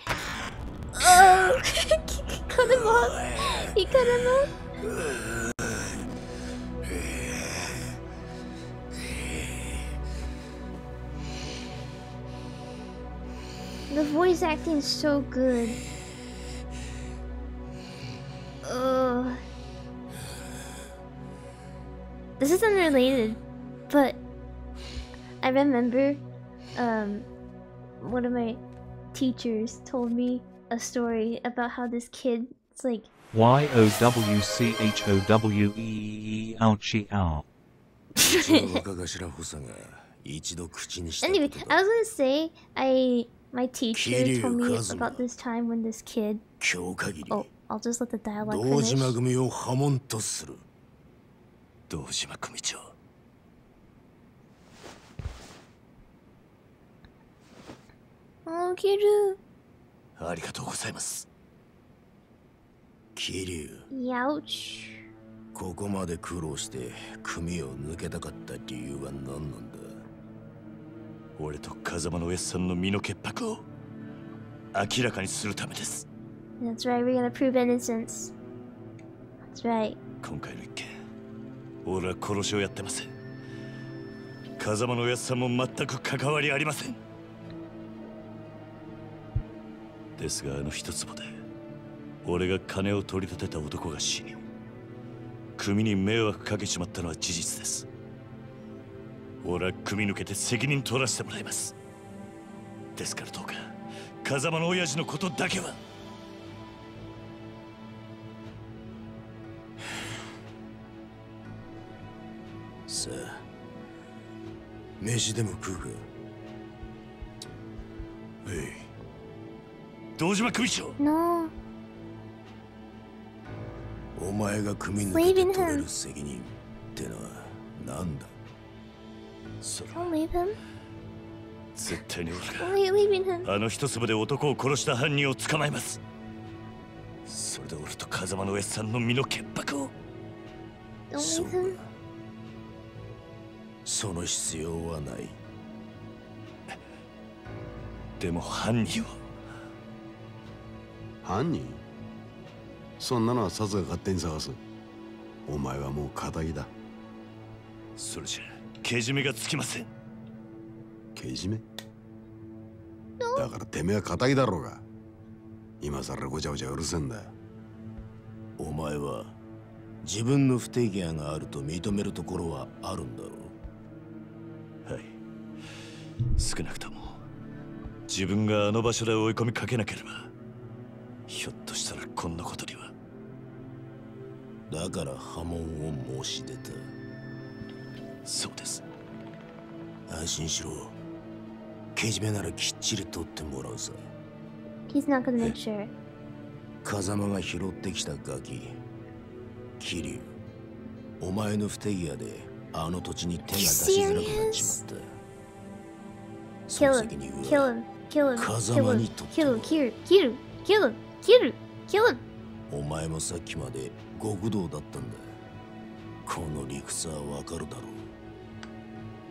Oh, he cut him off. He cut him off. always acting so good. Ugh. This is unrelated, but I remember um, one of my teachers told me a story about how this kid, it's like... Y-O-W-C-H-O-W-E-E-E, ouchie, out. anyway, I was gonna say, I my teacher told me about this time when this kid oh I'll just let the dialogue 堂 finish 島組を破門とする堂島組長 oh Kiru ありがとうございます桐生 Youch ここまで苦労して組を抜けたかった理由は何なんだ俺と風間のおやっさんの身の潔白を明らかにするためです。That's right we're gonna prove innocence. That's right. 今回の一件俺は殺しをやってません。風間のおやっさんも全く関わりありません。ですがあの一坪で俺が金を取り立てた男が死に組に迷惑かけちまったのは事実です俺は組抜けて責任取らせてもらいます。ですからどうか風間の親父のことだけは。さあ飯でも食うか？えい堂島組長。No お前が組抜けて取れる責任ってのは何だ？それ。Don't leave him. 絶対に俺 leaving him. があの一粒で男を殺した犯人を捕まえます。それで俺と風間の親さんの身の潔白を。Don't leave him. その必要はない。でも犯人を。犯人？そんなのはサズが勝手に探す。お前はもう仇だ。それじゃけじめがつきません。けじめ？だからてめえは仇だろうが。今さらごちゃごちゃうるせえんだお前は自分の不手際があると認めるところはあるんだろう。はい。少なくとも自分があの場所で追い込みかけなければひょっとしたらこんなことには。だから波紋を申し出たそうです。安心しろ。けじめならきっちり取ってもらうさ。He's not gonna make sure. 風間が拾ってきたガキ。桐生。お前の不手際であの土地に手が出しづらくなっちまった。そ Kill の him 責任 Kill は him. Kill him. 風 Kill 間 him にとって Kill him. Kill him. Kill him. Kill him. Kill him. お前もさっきまで極道だったんだ。この理屈はわかるだろう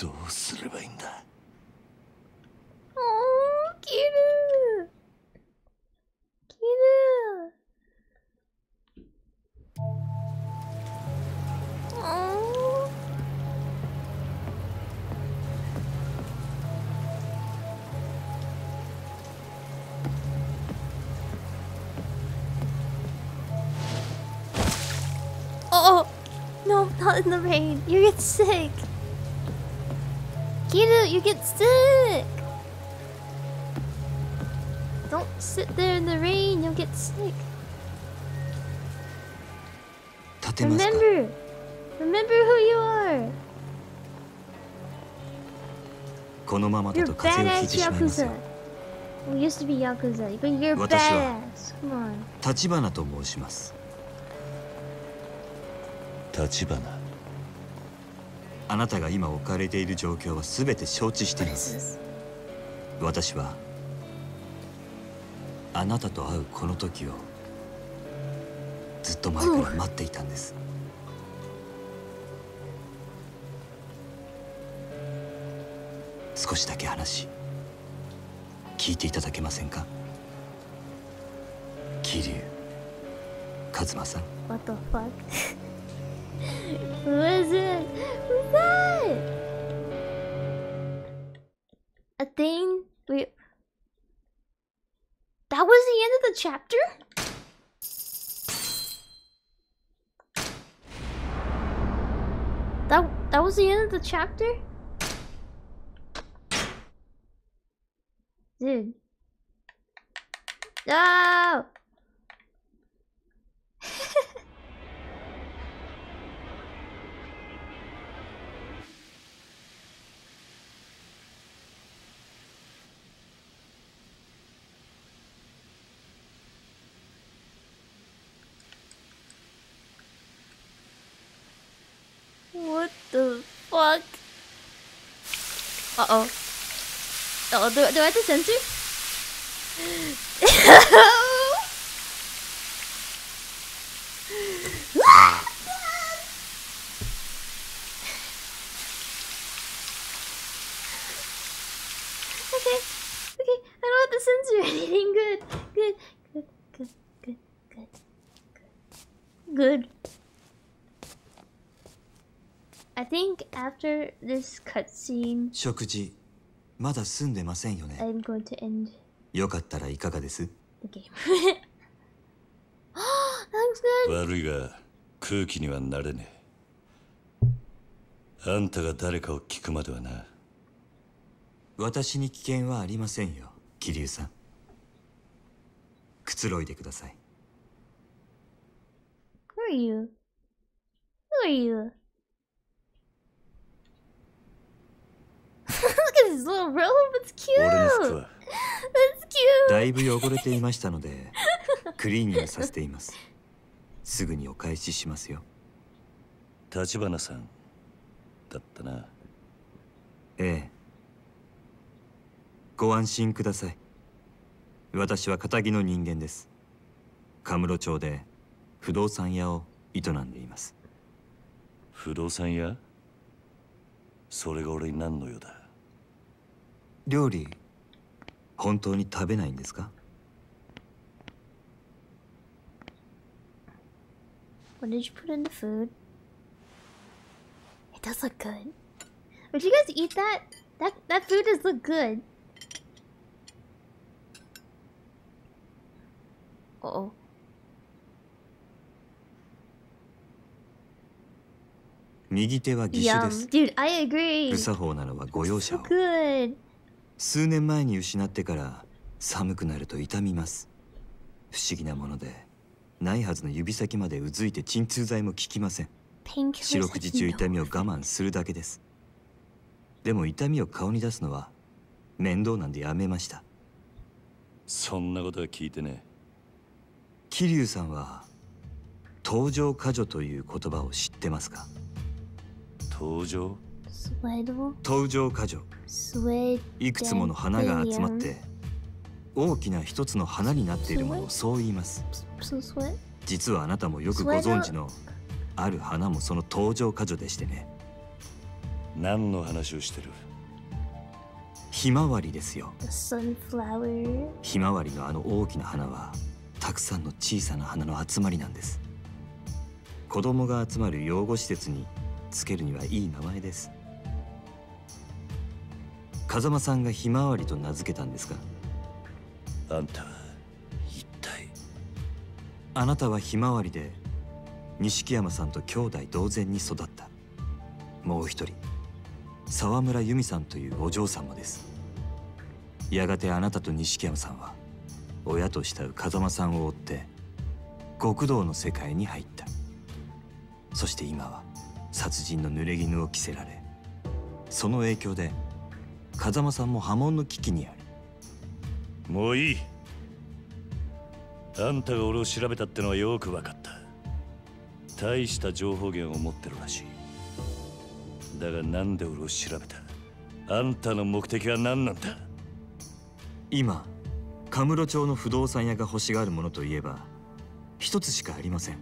どう すればいいんだ Oh, Kiru. Kiru. Oh. Oh, no, not in the rain. You get sick. Kiru, you get sick. Don't sit there in the rain, you'll get sick. Remember, remember who you are. このままだ You're と風邪をひいてしまいますよ Yakuza. We used to be Yakuza, but you're badass. Come on. 立花と申します立花あなたが今置かれている状況は全て承知しています私はあなたと会うこの時をずっと前から待っていたんです少しだけ話聞いていただけませんか？桐生一馬さん What the fuck? Who is it? That? A thing? That was the end of the chapter? That that was the end of the chapter? Dude. No! What the fuck? Uh oh. Oh, do, do I have to censor? after this cutscene, 食事まだ済んでませんよね I'm going to end よかったらいかがです？The game. Thanks, good. 悪いが空気にはなれねえあんたが誰かを聞くまではな私に危険はありませんよ桐生さんくつろいでください Who are you? Who are you? Look at this little robe. It's cute. 俺の服は That's cute. だいぶ汚れていましたのでクリーニングさせています。すぐにお返ししますよ。立花さんだったな。ええ。ご安心ください。私は仇の人間です。カムロ町で不動産屋を営んでいます。不動産屋？それが俺に何の用だ？料理本当に食べないんですか What did you put in the food? It does look good. Would you guys eat that? That that food does look good. Uh oh. 右手は義手で Yum. す Dude, I agree. 無作法なのはご容赦 So を good. 数年前に失ってから寒くなると痛みます。不思議なものでないはずの指先までうずいて鎮痛剤も効きません。四六時中痛みを我慢するだけです。でも痛みを顔に出すのは面倒なんでやめました。そんなことは聞いてね。桐生さんは登場過剰という言葉を知ってますか？登場？登場過剰 Swedo. いくつもの花が集まって大きな一つの花になっているものをそう言います.実はあなたもよくご存知のある花もその登場過剰でしてね何の話をしてる？ひまわりですよ.ひまわりのあの大きな花はたくさんの小さな花の集まりなんです子供が集まる養護施設につけるにはいい名前です風間さんがひまわりと名付けたんですか？あんた一体？あなたはひまわりで錦山さんと兄弟同然に育った。もう一人沢村由美さんというお嬢さんもです。やがてあなたと錦山さんは親と慕う風間さんを追って極道の世界に入った。そして今は殺人の濡れ衣を着せられその影響で風間さんも波紋の危機にある。もういい。あんたが俺を調べたってのはよく分かった。大した情報源を持ってるらしい。だがなんで俺を調べた？あんたの目的は何なんだ？今カムロ町の不動産屋が欲しがるものといえば一つしかありません。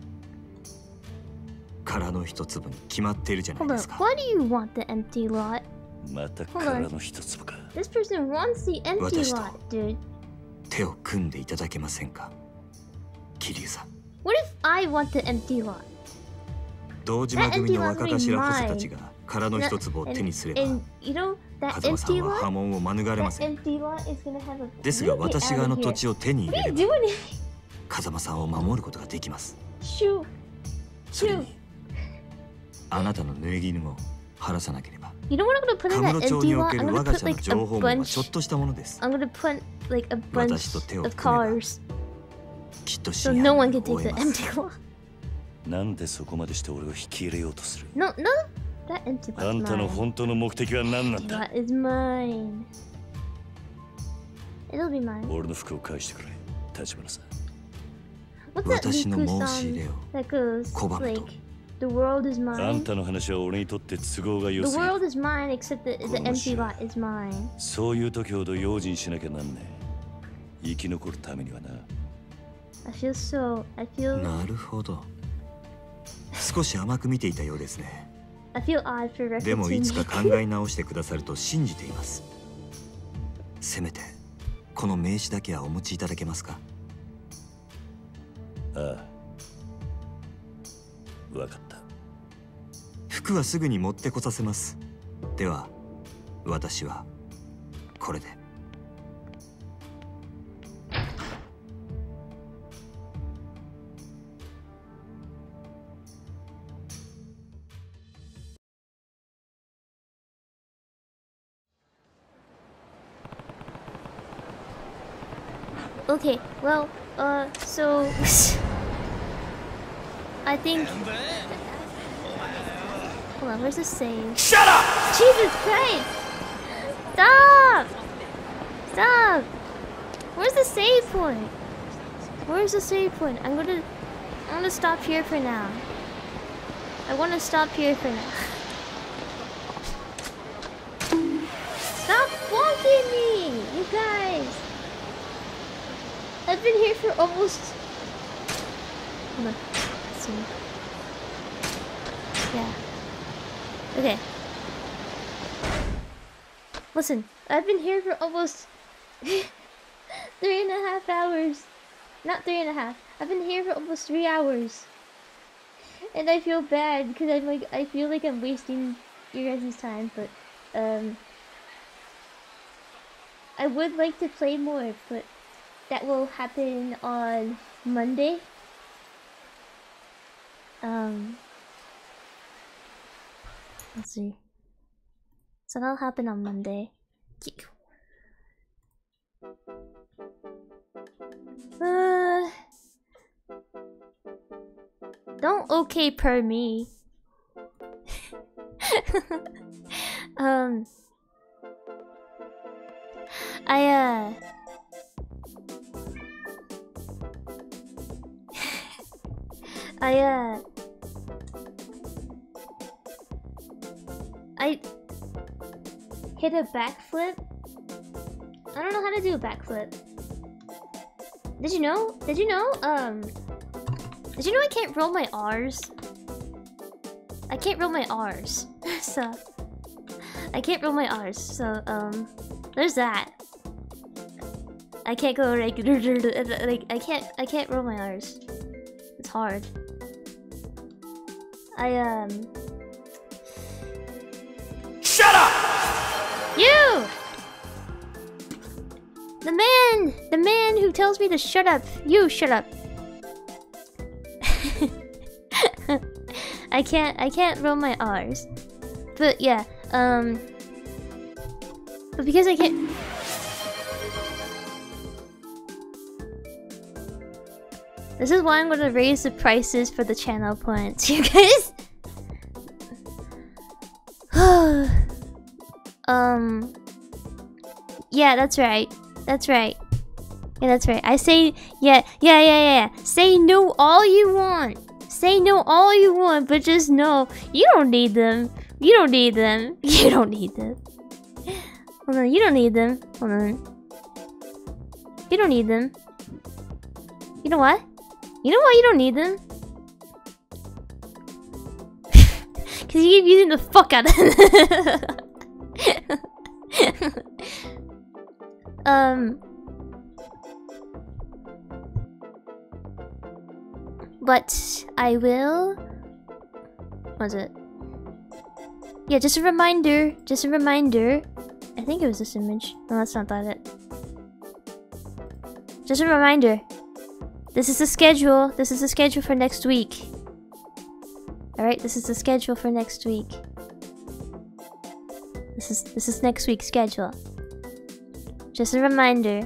殻の一粒に決まっているじゃないで.すか。Why do you want the empty lot? また殻の一つか。手を組んでいただけませんか、キリさん。同島組の若頭こそたちが殻の一つを手にすれば、カズマさんは波紋を免れません。ですが私があの土地を手に入れれば、カさんを守ることができます。あなたのぬいぎぬも晴さなけれ。You don't want to put in that empty lot. I'm gonna put like a bunch. I'm gonna put like a bunch of cars. So no one can take the empty lot. なんでそこまでして俺を引き入れようとする No, no, あんたの本当の目的は何なんだ俺の服を返してくれ、立花さん。What's that と like... the world is あん mine? たの話は俺にとって都合が良 The すぎる。World is mine except the, the empty lot is mine. そういう時ほど用心しなきゃなんねえ。生き残るためにはな。I feel so. I feel. なるほど。少し甘く見ていたようですね。I feel odd for でもいつか考え直してくださると信じています。せめてこの名刺だけはお持ちいただけますか？ああ。分かった服はすぐに持ってこさせますでは私はこれで Okay, well, uh, so I think. Where's the save? Shut up! Jesus Christ! Stop! Stop! Where's the save point? Where's the save point? I'm gonna, I'm gonna stop here for now. I want to stop here for now. Stop blocking me, you guys! I've been here for almost. Hold on. Let's see. Yeah. Okay. Listen, I've been here for almost three and a half hours. Not three and a half. I've been here for almost three hours. And I feel bad because I'm like I feel like I'm wasting your guys' time, but um I would like to play more, but that will happen on Monday. Um, let's see. So that'll happen on Monday. Uh, don't okay per me. um, I uh. I uh I hit a backflip. I don't know how to do a backflip. Did you know? Did you know? Um Did you know I can't roll my R's? I can't roll my R's. so I can't roll my R's, so um, there's that. I can't go like like I can't I can't roll my R's. It's hard. I um. You! The man! The man who tells me to shut up! You shut up! I can't I can't roll my R's. But yeah, um But because I can't This is why I'm gonna raise the prices for the channel points, you guys. Um Yeah, that's right. That's right. Yeah, that's right. I say yeah, yeah, yeah, yeah. Say no all you want. Say no all you want, but just know you don't need them. You don't need them. You don't need them. Hold on, you don't need them. Hold on. You don't need them. You know what? You know why you don't need them? Cause you keep using the fuck out of them. um But I will was it? Yeah, just a reminder. Just a reminder. I think it was this image. No, that's not that it. Just a reminder. This is the schedule. This is the schedule for next week. Alright, this is the schedule for next week. This is this is next week's schedule. Just a reminder.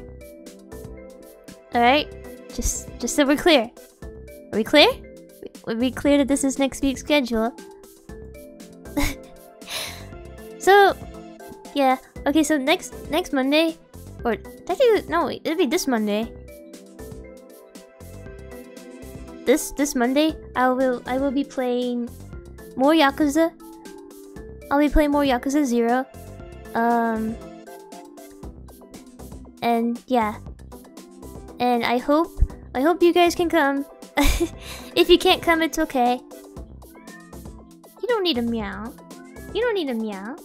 Alright? Just just so we're clear. Are we clear? Are we clear that this is next week's schedule? so yeah. Okay, so next next Monday or technically no, it'll be this Monday. this this Monday, I will I will be playing more Yakuza. I'll be playing more Yakuza Zero. Um, and yeah, and I hope I hope you guys can come. if you can't come, it's okay. You don't need a meow. You don't need a meow.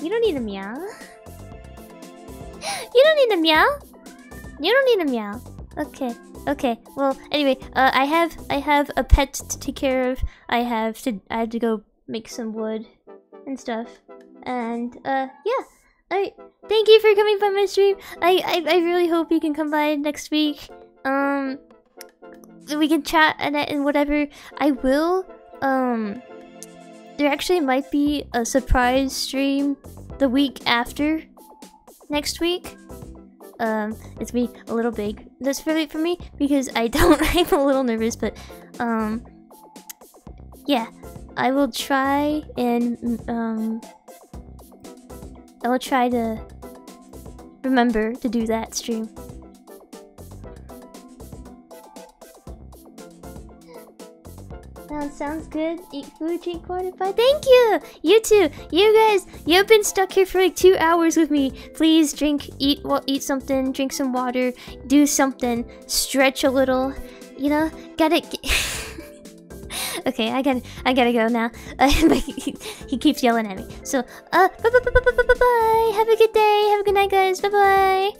You don't need a meow. you don't need a meow. You don't need a meow. Okay. Okay. Well, anyway, uh, I have I have a pet to take care of. I have to I have to go make some wood and stuff. And uh, yeah. I thank you for coming by my stream. I, I I really hope you can come by next week. Um, we can chat and and whatever. I will. Um, there actually might be a surprise stream the week after next week um, it's be a little big. That's really for me because I don't. I'm a little nervous, but um, yeah, I will try and um, I will try to remember to do that stream. Sounds sounds good. Eat food, drink water, bye. Thank you! You too! You guys, you've been stuck here for like two hours with me. Please drink, eat well, eat something, drink some water, do something, stretch a little. You know, gotta Okay, I gotta I gotta go now. he, keeps yelling at me. So uh bye bye bye bye bye bye bye. Have a good day. Have a good night guys. Bye bye.